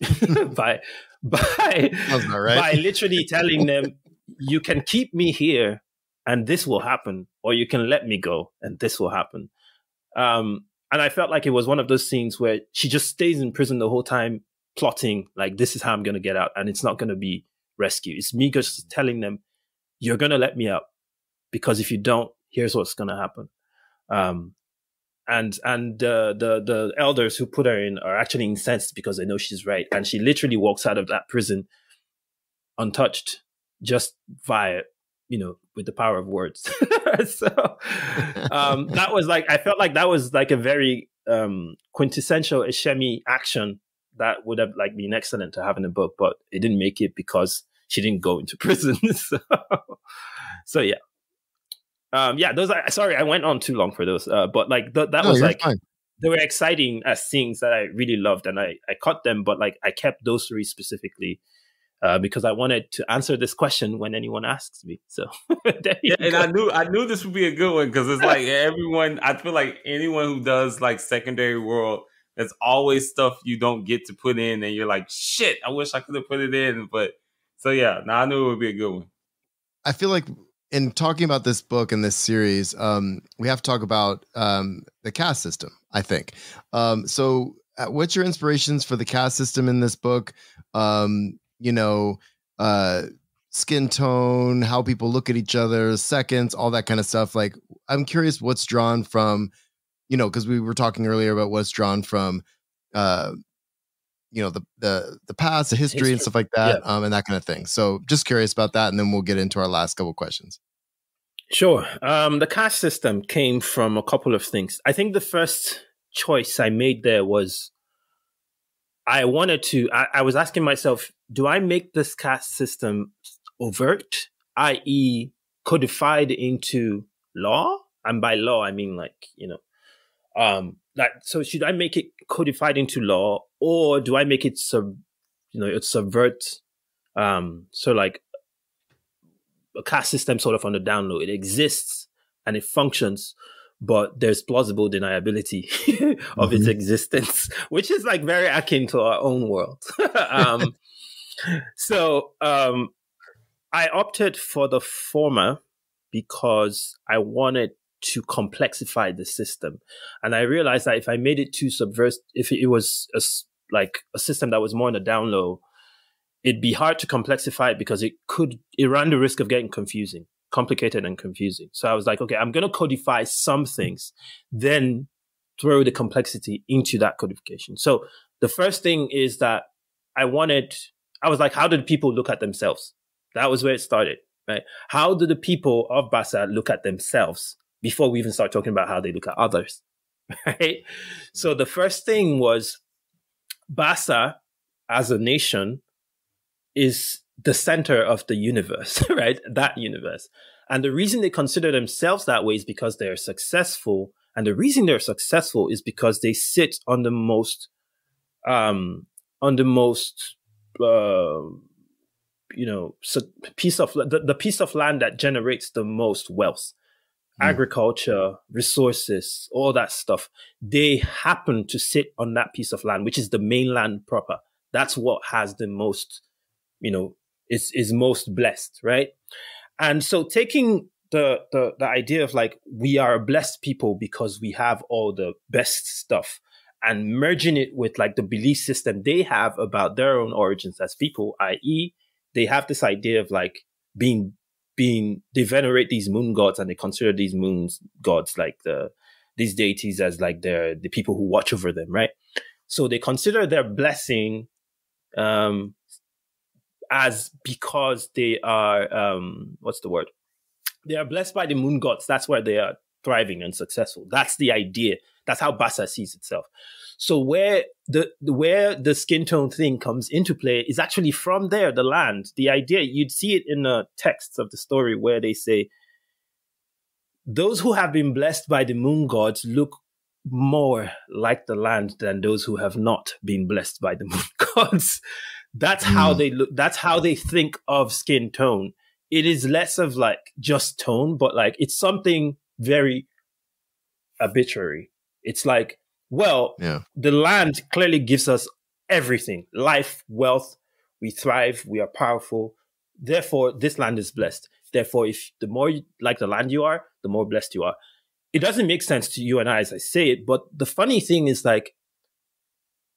by by right. by literally telling them you can keep me here and this will happen or you can let me go and this will happen um and I felt like it was one of those scenes where she just stays in prison the whole time, plotting like this is how I'm going to get out, and it's not going to be rescue. It's me just telling them, "You're going to let me out, because if you don't, here's what's going to happen." Um, and and uh, the the elders who put her in are actually incensed because they know she's right, and she literally walks out of that prison untouched, just via you know, with the power of words. so um, that was like I felt like that was like a very um, quintessential Esheme action that would have like been excellent to have in a book, but it didn't make it because she didn't go into prison. so, so yeah. Um, yeah, those are sorry, I went on too long for those. Uh, but like th- that no, was like fine. they were exciting as things that I really loved and I, I caught them, but like I kept those three specifically uh, because I wanted to answer this question when anyone asks me. So, yeah, and I knew I knew this would be a good one because it's like everyone. I feel like anyone who does like secondary world, there's always stuff you don't get to put in, and you're like, shit, I wish I could have put it in. But so yeah, now I knew it would be a good one. I feel like in talking about this book and this series, um, we have to talk about um, the caste system. I think um, so. Uh, what's your inspirations for the caste system in this book? Um, you know, uh, skin tone, how people look at each other, seconds, all that kind of stuff. Like, I'm curious what's drawn from, you know, because we were talking earlier about what's drawn from, uh, you know, the the the past, the history, history. and stuff like that, yeah. um, and that kind of thing. So, just curious about that, and then we'll get into our last couple questions. Sure. Um, the caste system came from a couple of things. I think the first choice I made there was I wanted to, I, I, was asking myself, do I make this caste system overt, i.e., codified into law? And by law, I mean like, you know, um, like, so should I make it codified into law or do I make it sub, you know, it subvert, um, so like a caste system sort of on the download. It exists and it functions, but there's plausible deniability of mm-hmm. its existence, which is like very akin to our own world. um, so um, I opted for the former because I wanted to complexify the system, and I realized that if I made it too subversive, if it was a, like a system that was more in the down low, it'd be hard to complexify it because it could it ran the risk of getting confusing complicated and confusing. So I was like, okay, I'm to codify some things, then throw the complexity into that codification. So the first thing is that I wanted, I was like, how did people look at themselves? That was where it started, right? How do the people of Bassa look at themselves before we even start talking about how they look at others, right? So the first thing was Bassa as a nation is the center of the universe, right? That universe. And the reason they consider themselves that way is because they're successful. And the reason they're successful is because they sit on the most, um, on the most, uh, you know, piece of the, the piece of land that generates the most wealth, mm. agriculture, resources, all that stuff. They happen to sit on that piece of land, which is the mainland proper. That's what has the most, you know, is is most blessed, right? And so taking the, the the idea of like we are a blessed people because we have all the best stuff and merging it with like the belief system they have about their own origins as people, i.e., they have this idea of like being being they venerate these moon gods and they consider these moons gods like the these deities as like they're the people who watch over them, right? So they consider their blessing um as because they are um what's the word? They are blessed by the moon gods. That's where they are thriving and successful. That's the idea. That's how bassa sees itself so where the where the skin tone thing comes into play is actually from there the land the idea you'd see it in the texts of the story where they say those who have been blessed by the moon gods look more like the land than those who have not been blessed by the moon gods that's mm. how they look. That's how they think of skin tone. It is less of like just tone, but like it's something very arbitrary. It's like, well, yeah. the land clearly gives us everything life, wealth. We thrive. We are powerful. Therefore, this land is blessed. Therefore, if the more you, like the land you are, the more blessed you are. It doesn't make sense to you and I as I say it, but the funny thing is like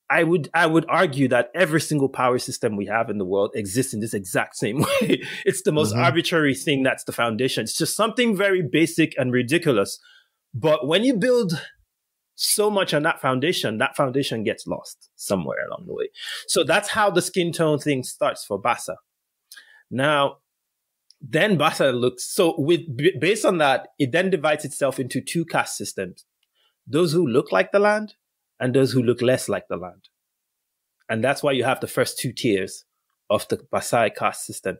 I would I would argue that every single power system we have in the world exists in this exact same way. it's the most mm-hmm. arbitrary thing that's the foundation. It's just something very basic and ridiculous. But when you build so much on that foundation, that foundation gets lost somewhere along the way. So that's how the skin tone thing starts for Bassa. Now, then Bassa looks so with based on that, it then divides itself into two caste systems: those who look like the land and those who look less like the land. And that's why you have the first two tiers of the Bassai caste system.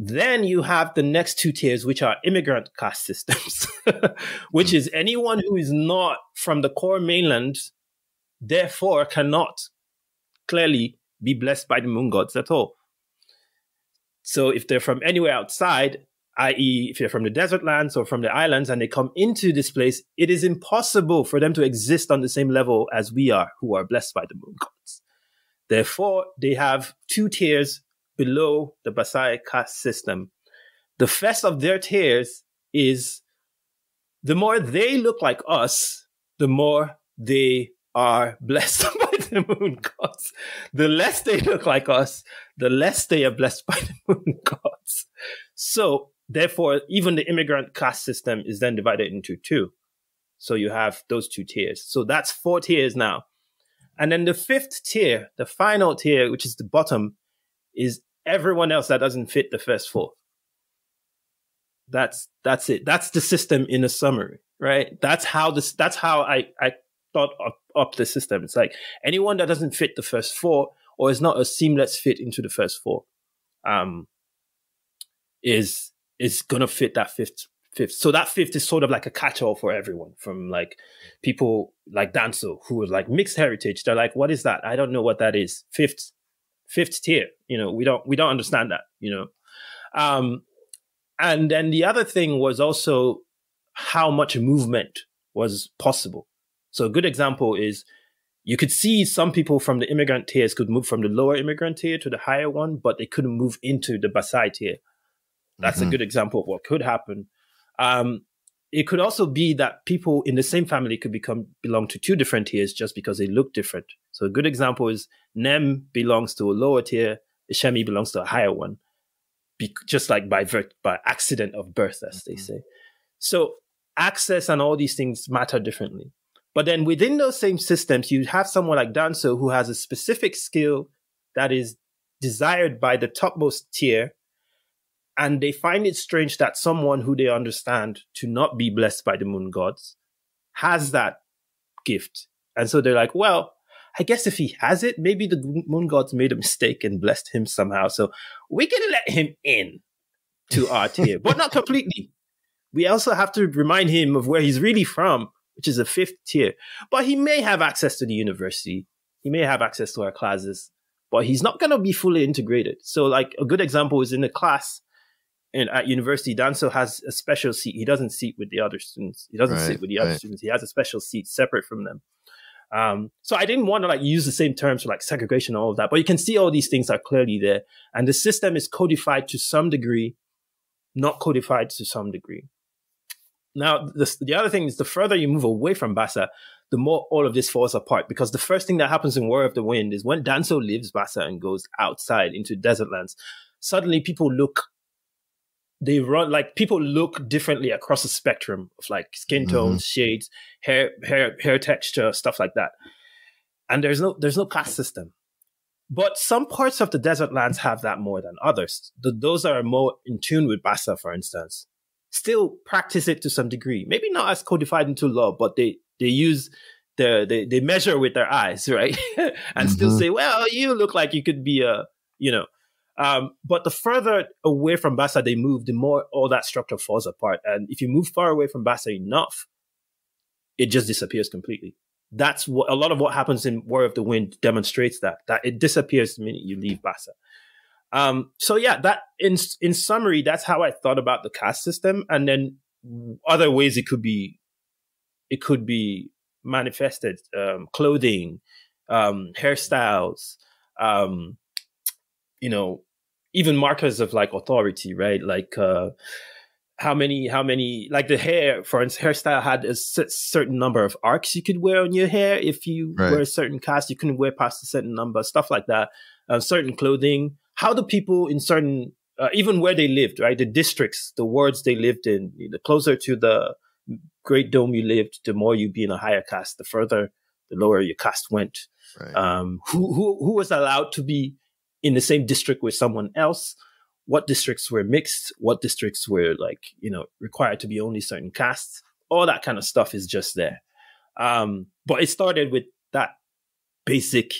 Then you have the next two tiers, which are immigrant caste systems, which is anyone who is not from the core mainland, therefore cannot clearly be blessed by the moon gods at all. So if they're from anywhere outside, i.e., if you're from the desert lands or from the islands and they come into this place, it is impossible for them to exist on the same level as we are, who are blessed by the moon gods. Therefore, they have two tiers below the Bassai caste system. The first of their tiers is the more they look like us, the more they are blessed by the moon gods. The less they look like us, the less they are blessed by the moon gods. So Therefore, even the immigrant caste system is then divided into two. So you have those two tiers. So that's four tiers now. And then the fifth tier, the final tier, which is the bottom, is everyone else that doesn't fit the first four. That's that's it. That's the system in a summary, right? That's how this. That's how I I thought up, up the system. It's like anyone that doesn't fit the first four or is not a seamless fit into the first four, um, is is gonna fit that fifth fifth. So that fifth is sort of like a catch-all for everyone from like people like Danso who are like mixed heritage. They're like, what is that? I don't know what that is. Fifth, fifth tier. You know, we don't we don't understand that, you know. Um and then the other thing was also how much movement was possible. So a good example is you could see some people from the immigrant tiers could move from the lower immigrant tier to the higher one, but they couldn't move into the Bassai tier. That's mm-hmm. a good example of what could happen. Um, it could also be that people in the same family could become belong to two different tiers just because they look different. So a good example is Nem belongs to a lower tier, Esheme belongs to a higher one. be, just like by vir- by accident of birth, as they mm-hmm. say. So access and all these things matter differently. But then within those same systems, you have someone like Danso who has a specific skill that is desired by the topmost tier. And they find it strange that someone who they understand to not be blessed by the moon gods has that gift. And so they're like, well, I guess if he has it, maybe the moon gods made a mistake and blessed him somehow. So we can let him in to our tier, but not completely. We also have to remind him of where he's really from, which is a fifth tier. But he may have access to the university. He may have access to our classes, but he's not going to be fully integrated. So, like a good example is in the class in, at university, Danso has a special seat. He doesn't sit with the other students. He doesn't right, sit with the other right. students. He has a special seat separate from them. Um, so I didn't want to like use the same terms for like segregation and all of that, but you can see all these things are clearly there. And the system is codified to some degree, not codified to some degree. Now, the, the other thing is the further you move away from Bassa, the more all of this falls apart. Because the first thing that happens in War of the Wind is when Danso leaves Bassa and goes outside into desert lands, suddenly people look they run like people look differently across the spectrum of like skin mm-hmm. tones, mm-hmm. shades, hair, hair, hair texture, stuff like that. And there's no there's no caste system. But some parts of the desert lands have that more than others. The, those are more in tune with Bassa, for instance, still practice it to some degree. Maybe not as codified into law, but they they use the they, they measure with their eyes, right? and mm-hmm. still say, well, you look like you could be a you know um, but the further away from Bassa they move, the more all that structure falls apart. And if you move far away from Bassa enough, it just disappears completely. That's what a lot of what happens in War of the Wind demonstrates that that it disappears the minute you leave Bassa. Um, so yeah, that in in summary, that's how I thought about the caste system, and then other ways it could be it could be manifested: um, clothing, um, hairstyles, um, you know, even markers of like authority, right? Like uh, how many, how many, like the hair, for instance, hairstyle had a certain number of arcs you could wear on your hair. If you right. wear a certain cast, you couldn't wear past a certain number, stuff like that. Uh, certain clothing. How do people in certain, uh, even where they lived, right? The districts, the wards they lived in, the closer to the Great Dome you lived, the more you'd be in a higher caste. The further, the lower your caste went. Right. Um, who, who, who was allowed to be in the same district with someone else what districts were mixed what districts were like you know required to be only certain castes all that kind of stuff is just there. Um but it started with that basic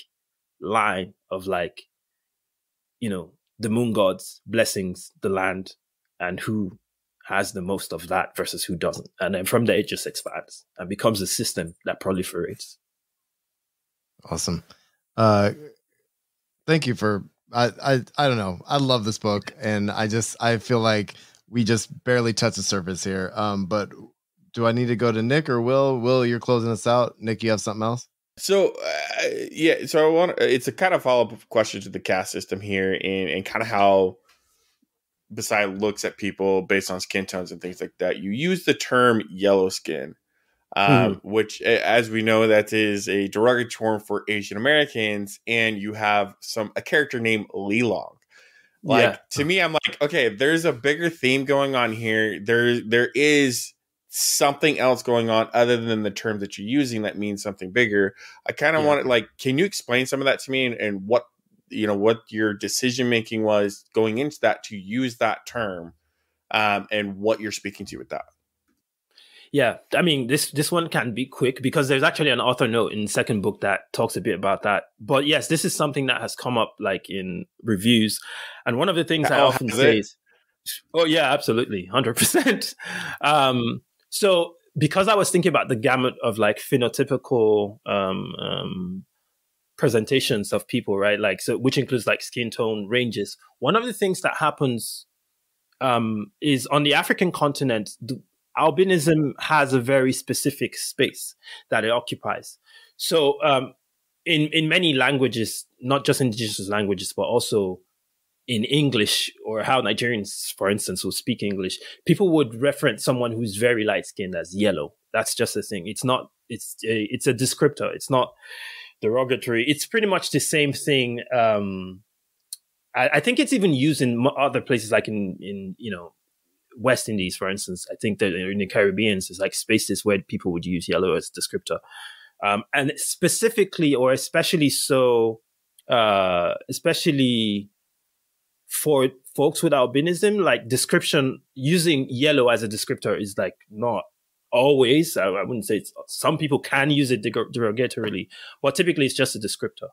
line of like you know the moon gods blessings the land and who has the most of that versus who doesn't. And then from there it just expands and becomes a system that proliferates. Awesome. Uh thank you for I, I I don't know. I love this book, and I just I feel like we just barely touched the surface here. Um, but do I need to go to Nick or Wil? Wil, you're closing us out. Nick, you have something else? So uh, yeah, so I want it's a kind of follow up question to the caste system here, and and kind of how Beside looks at people based on skin tones and things like that. You use the term yellow skin um, mm. which, as we know, that is a derogatory term for Asian Americans, and you have some a character named Lilong. Like yeah. to me, I'm like, okay, there's a bigger theme going on here. There, there is something else going on other than the term that you're using that means something bigger. I kind of yeah. want to like, can you explain some of that to me and, and what you know what your decision making was going into that to use that term, um, and what you're speaking to with that. Yeah, I mean this this one can be quick because there's actually an author note in the second book that talks a bit about that. But yes, this is something that has come up like in reviews, and one of the things I often say is, "Oh yeah, absolutely, hundred percent." Um, so because I was thinking about the gamut of like phenotypical um, um, presentations of people, right? Like so, which includes like skin tone ranges. One of the things that happens um, is on the African continent, the, albinism has a very specific space that it occupies. So, um, in in many languages, not just indigenous languages, but also in English or how Nigerians, for instance, will speak English, people would reference someone who's very light skinned as yellow. That's just a thing. It's not. It's a, it's a descriptor. It's not derogatory. It's pretty much the same thing um, I, I think it's even used in other places, like in in you know West Indies, for instance. I think that in the Caribbean, it's like spaces where people would use yellow as a descriptor, um, and specifically or especially so, uh, especially for folks with albinism, like description using yellow as a descriptor is like not always. I, I wouldn't say some people can use it derogatorily, but typically it's just a descriptor.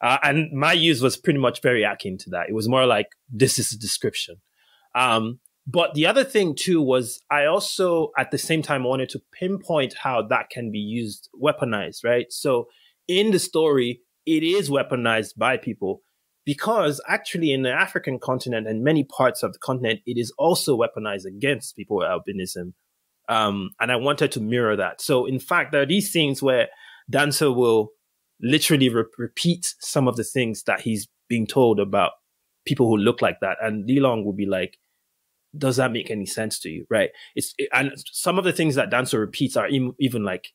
Uh, and my use was pretty much very akin to that. It was more like this is a description. Um, but the other thing too was I also at the same time wanted to pinpoint how that can be used, weaponized, right? So in the story, it is weaponized by people because actually in the African continent and many parts of the continent, it is also weaponized against people with albinism. Um, and I wanted to mirror that. So in fact, there are these scenes where Danso will literally re- repeat some of the things that he's being told about people who look like that. And Lilong will be like, does that make any sense to you? Right. It's, it, and some of the things that Danso repeats are Im- even like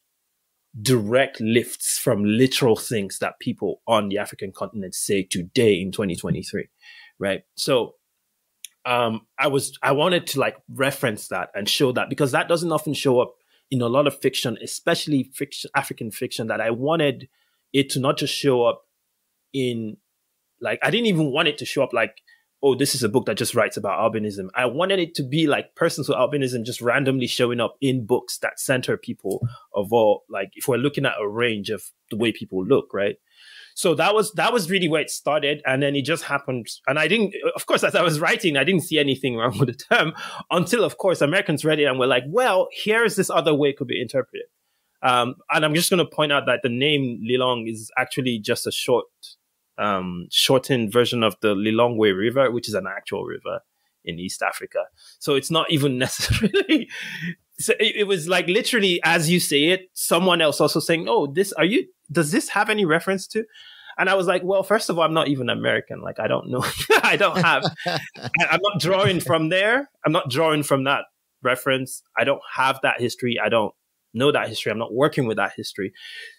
direct lifts from literal things that people on the African continent say today in 2023. Right. So, um, I was, I wanted to like reference that and show that because that doesn't often show up in a lot of fiction, especially fiction, African fiction that I wanted it to not just show up in like, I didn't even want it to show up like, oh, this is a book that just writes about albinism. I wanted it to be like persons with albinism just randomly showing up in books that center people of all, like if we're looking at a range of the way people look, right? So that was that was really where it started, and then it just happened. And I didn't, of course, as I was writing, I didn't see anything wrong with the term until, of course, Americans read it and were like, "Well, here's this other way it could be interpreted." Um, and I'm just going to point out that the name Lilong is actually just a short um, shortened version of the Lilongwe River, which is an actual river in East Africa. So it's not even necessarily. so it, it, was like literally as you say it, someone else also saying, "Oh, this are you? Does this have any reference to?" And I was like, "Well, first of all, I'm not even American. Like, I don't know. I don't have. I'm not drawing from there. I'm not drawing from that reference. I don't have that history. I don't know that history. I'm not working with that history.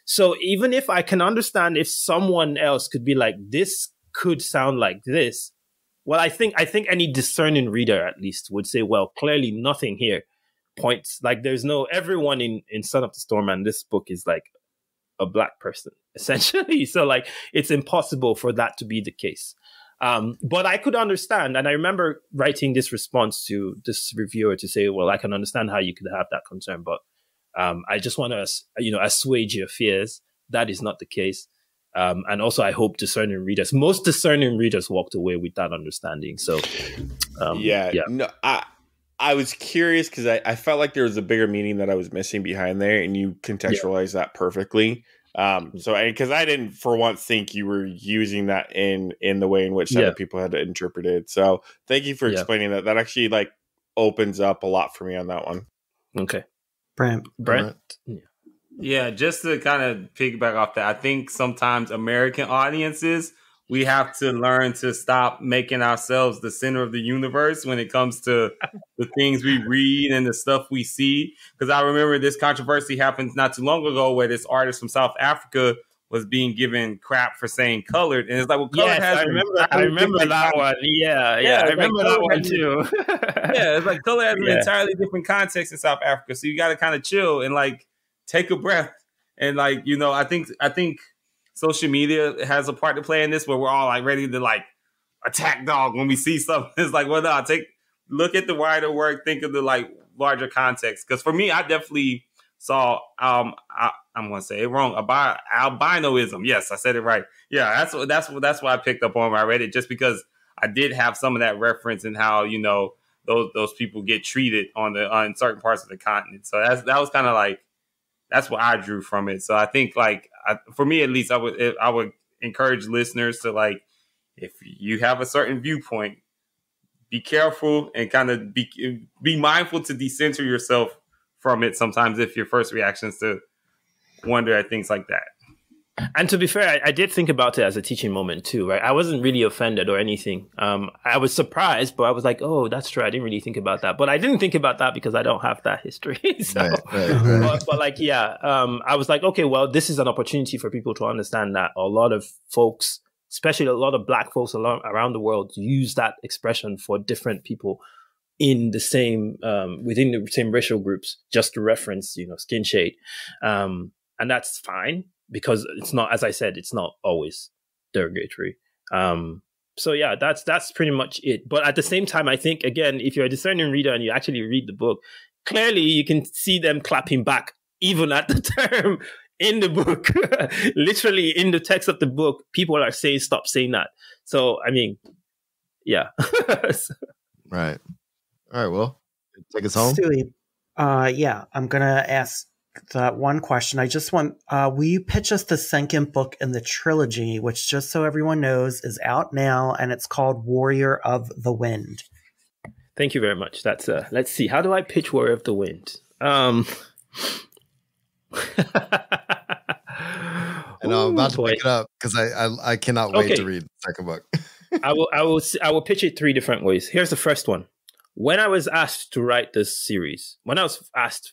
So even if I can understand if someone else could be like, this could sound like this, well, I think I think any discerning reader at least would say, well, clearly nothing here points like there's no everyone in in Son of the Storm and this book is like a black person essentially. So like it's impossible for that to be the case. Um, but I could understand, and I remember writing this response to this reviewer to say, well, I can understand how you could have that concern, but um, I just want to, you know, assuage your fears. That is not the case. Um, and also, I hope discerning readers, most discerning readers, walked away with that understanding. So, um, yeah, yeah. No, I I was curious because I, I felt like there was a bigger meaning that I was missing behind there, and you contextualized yeah. that perfectly. Um, mm-hmm. so because I, I, didn't for once think you were using that in in the way in which other people had to interpret it. So thank you for explaining yeah. that. That actually like opens up a lot for me on that one. Okay. Brent. Brent. Yeah. yeah, just to kind of piggyback off that, I think sometimes American audiences we have to learn to stop making ourselves the center of the universe when it comes to the things we read and the stuff we see. Because I remember this controversy happened not too long ago where this artist from South Africa was being given crap for saying colored, and it's like, well, color yes, has. I remember. I remember that one. Yeah, yeah, yeah I remember like that one too. yeah, it's like color has yeah. an entirely different context in South Africa, so you got to kind of chill and like take a breath and like you know, I think I think social media has a part to play in this, where we're all like ready to like attack dog when we see something. It's like, well, no, take look at the wider work, think of the like larger context. Because for me, I definitely saw um I, am gonna say it wrong about albinoism. Yes, I said it right. Yeah, that's what that's what that's why I picked up on when I read it, just because I did have some of that reference and how you know those those people get treated on the on certain parts of the continent. So that's that was kind of like that's what I drew from it. So I think like I, for me at least, I would I would encourage listeners to like if you have a certain viewpoint, be careful and kind of be be mindful to decenter yourself from it sometimes if your first reaction is to wonder at things like that. And to be fair, I, I, did think about it as a teaching moment too, right? I wasn't really offended or anything. Um, I was surprised, but I was like, "Oh, that's true. I didn't really think about that." But I didn't think about that because I don't have that history. so, right, right, right. But, but, like, yeah, um, I was like, "Okay, well, this is an opportunity for people to understand that a lot of folks especially a lot of black folks around the world use that expression for different people in the same um, within the same racial groups just to reference you know skin shade um, and that's fine because it's not as i said it's not always derogatory. Um, so yeah that's that's pretty much it. But at the same time i think again if you're a discerning reader and you actually read the book clearly you can see them clapping back even at the term in the book. Literally in the text of the book people are saying stop saying that. So i mean yeah. Right. All right well take us home. Suyi, uh yeah i'm gonna ask that one question. I just want, uh, will you pitch us the second book in the trilogy, which just so everyone knows is out now and it's called Warrior of the Wind. Thank you very much. That's uh let's see. How do I pitch Warrior of the Wind? Um I know I'm about to pick it up because I, I, I cannot wait okay. to read the second book. I will I will I will pitch it three different ways. Here's the first one. When I was asked to write this series, when I was asked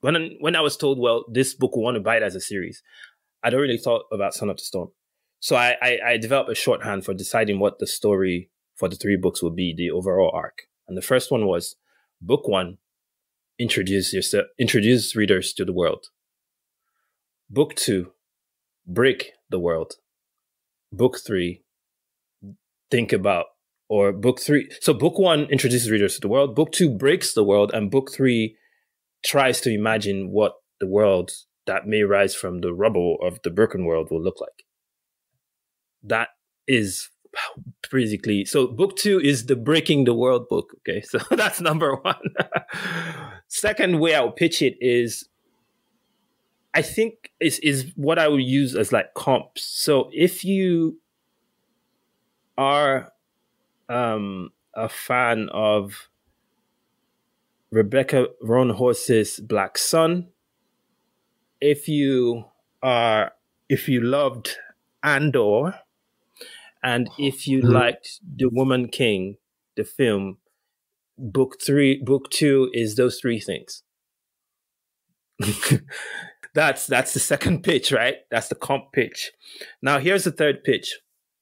when when I was told, well, this book will want to buy it as a series, I'd already thought about Son of the Storm. So I, I, I developed a shorthand for deciding what the story for the three books would be, the overall arc. And the first one was book one, introduce yourself, introduce readers to the world. Book two, break the world. Book three, think about or book three. So book one introduces readers to the world. Book two breaks the world, and book three tries to imagine what the world that may rise from the rubble of the broken world will look like. That is basically so book two is the breaking the world book okay? So that's number one. Second way i'll pitch it is i think is is what i would use as like comps. So if you are um a fan of Rebecca Roanhorse's Black Sun. If you are, if you loved Andor, and if you mm-hmm. liked The Woman King, the film, book three, book two is those three things. that's that's the second pitch, right? That's the comp pitch. Now here's the third pitch.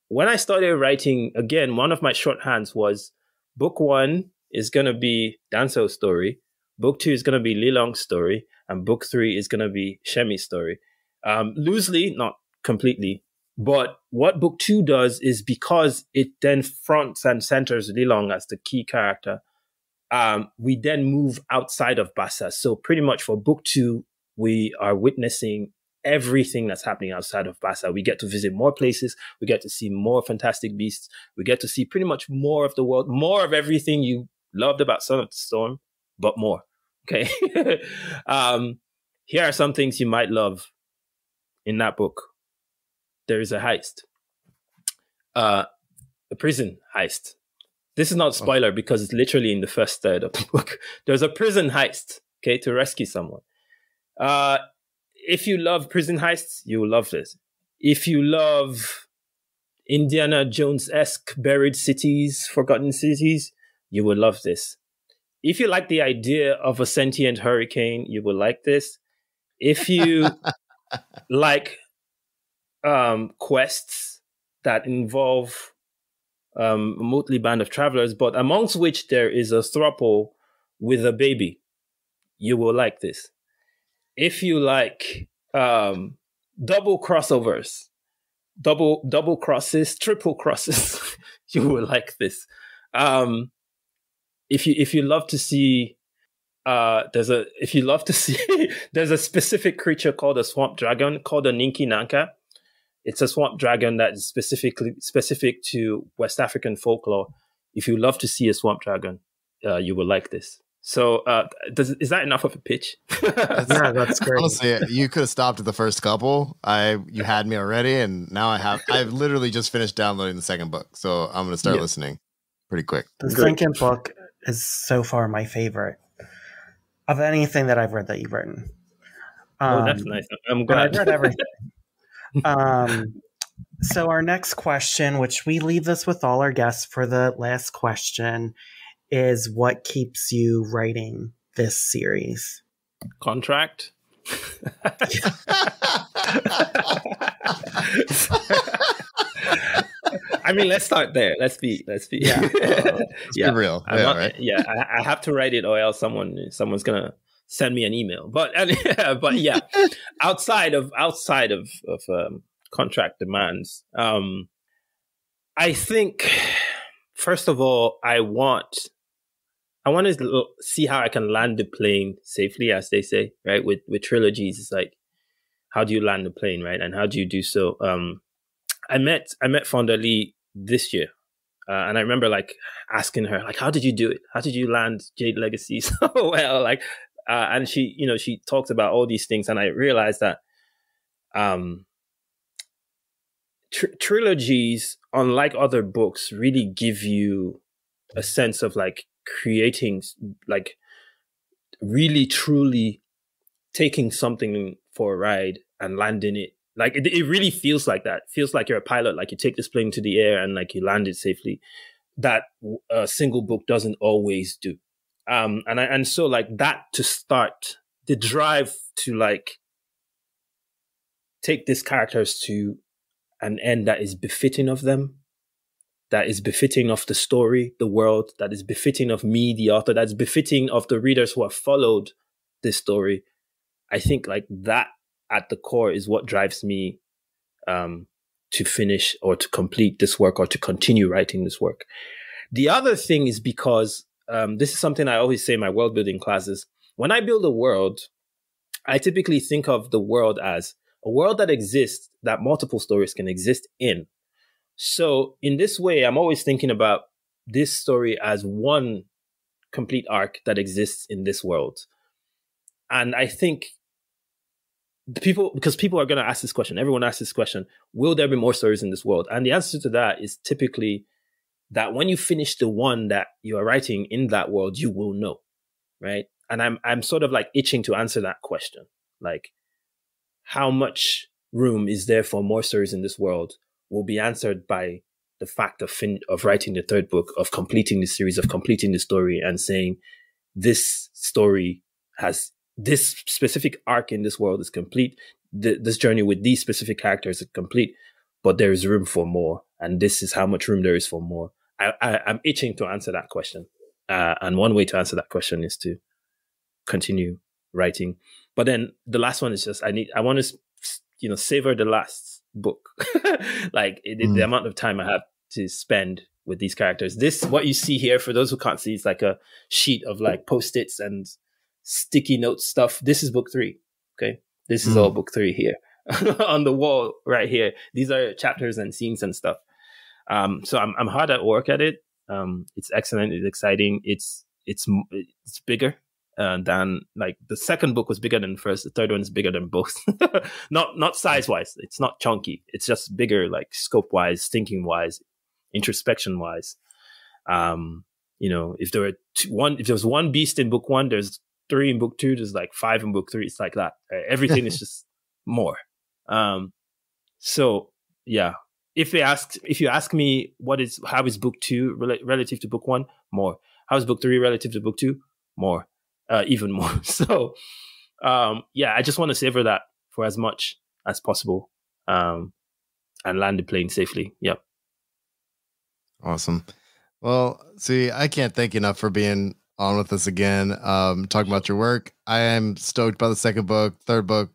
When I started writing, again, one of my shorthands was book one is going to be Danso's story. Book two is going to be Lilong's story. And book three is going to be Esheme's story. Um, loosely, not completely. But what book two does is because it then fronts and centers Lilong as the key character, um, we then move outside of Bassa. So pretty much for book two, we are witnessing everything that's happening outside of Bassa. We get to visit more places. We get to see more fantastic beasts. We get to see pretty much more of the world, more of everything you loved about Son of the Storm, but more. Okay. um, here are some things you might love in that book. There is a heist, uh, a prison heist. This is not a oh. spoiler because it's literally in the first third of the book. There's a prison heist, okay, to rescue someone. Uh, if you love prison heists, you will love this. If you love Indiana Jones esque buried cities, forgotten cities, you will love this. If you like the idea of a sentient hurricane, you will like this. If you like um, quests that involve um, a motley band of travelers, but amongst which there is a throuple with a baby, you will like this. If you like um, double crossovers, double double crosses, triple crosses, you will like this. Um, if you if you love to see uh there's a if you love to see there's a specific creature called a swamp dragon called a Ninki Nanka. It's a swamp dragon that is specifically specific to West African folklore. If you love to see a swamp dragon, uh, you will like this. So, uh, does, is that enough of a pitch? yeah, that's great. Honestly, you could have stopped at the first couple. I you had me already, and now I have. I've literally just finished downloading the second book, so I'm going to start yeah. listening pretty quick. The second book is so far my favorite of anything that I've read that you've written. Um, oh, that's um, nice. I'm glad. I've read everything. um, so our next question, which we leave this with all our guests for the last question, is what keeps you writing this series? Contract. I mean, let's start there. Let's be, let's be, Yeah. Let's yeah. be real. I'm Yeah, not- right. yeah, I, I have to write it, or else someone, someone's gonna send me an email. But, but yeah, outside of outside of of um, contract demands, um, I think first of all, I want I want to see how I can land the plane safely, as they say, right? With with trilogies, it's like how do you land the plane, right? And how do you do so? Um, I met I met Fonda Lee this year, uh, and I remember like asking her, like, how did you do it? How did you land Jade Legacy so well? Like, uh, and she, you know, she talked about all these things, and I realized that, um, tr- trilogies, unlike other books, really give you a sense of like creating, like, really truly taking something for a ride and landing it. Like it, it really feels like that. It feels like you're a pilot. Like you take this plane to the air and like you land it safely. That a single book doesn't always do. Um, and I, and so like that to start the drive to like take these characters to an end that is befitting of them, that is befitting of the story, the world, that is befitting of me, the author, that's befitting of the readers who have followed this story. I think like that at the core is what drives me um, to finish or to complete this work or to continue writing this work. The other thing is because um, this is something I always say in my world building classes. When I build a world, I typically think of the world as a world that exists that multiple stories can exist in. So in this way, I'm always thinking about this story as one complete arc that exists in this world. And I think people, because people are going to ask this question, everyone asks this question, will there be more stories in this world? And the answer to that is typically that when you finish the one that you are writing in that world, you will know, right? And I'm, I'm sort of like itching to answer that question. Like, how much room is there for more stories in this world will be answered by the fact of fin- of writing the third book, of completing the series, of completing the story, and saying this story has this specific arc in this world is complete. Th- this journey with these specific characters is complete, but there is room for more, and this is how much room there is for more. I, I, I'm itching to answer that question, uh, and one way to answer that question is to continue writing. But then the last one is just I need I want to you know savor the last book, like it, Mm. the amount of time I have to spend with these characters. This what you see here for those who can't see is like a sheet of like post its and sticky note stuff. This is book three. Okay, this is Mm. all book three here on the wall right here. These are chapters and scenes and stuff. Um, so I'm I'm hard at work at it. Um, it's excellent. It's exciting. It's it's it's bigger uh, than like the second book was bigger than the first. The third one is bigger than both. not not size wise. It's not chunky. It's just bigger, like scope wise, thinking wise, introspection wise. Um, you know, if there were two, one, if there was one beast in book one, there's three in book two. There's like five in book three. It's like that. Uh, Everything is just more. Um, so yeah. If they ask, if you ask me what is how is book two rela- relative to book one, more. How is book three relative to book two, more uh, even more. So, um, yeah, I just want to savor that for as much as possible um, and land the plane safely. Yep. Awesome. Well, see, I can't thank you enough for being on with us again, um, talking about your work. I am stoked by the second book, third book.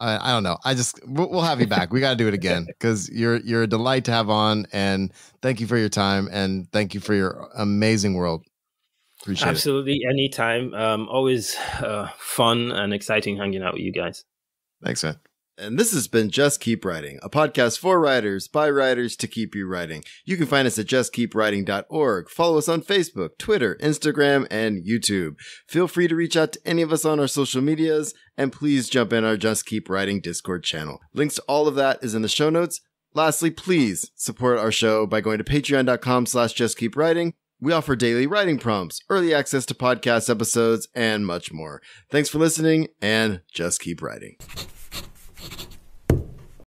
I, I don't know. I just we'll, we'll have you back. We got to do it again because you're you're a delight to have on, and thank you for your time and thank you for your amazing world. Appreciate it. Absolutely. Anytime. Um, always uh, fun and exciting hanging out with you guys. Thanks, man. And this has been Just Keep Writing, a podcast for writers by writers to keep you writing. You can find us at justkeepwriting.org. Follow us on Facebook, Twitter, Instagram, and YouTube. Feel free to reach out to any of us on our social medias, and please jump in our Just Keep Writing Discord channel. Links to all of that is in the show notes. Lastly, please support our show by going to patreon.com slash justkeepwriting. We offer daily writing prompts, early access to podcast episodes, and much more. Thanks for listening, and just keep writing.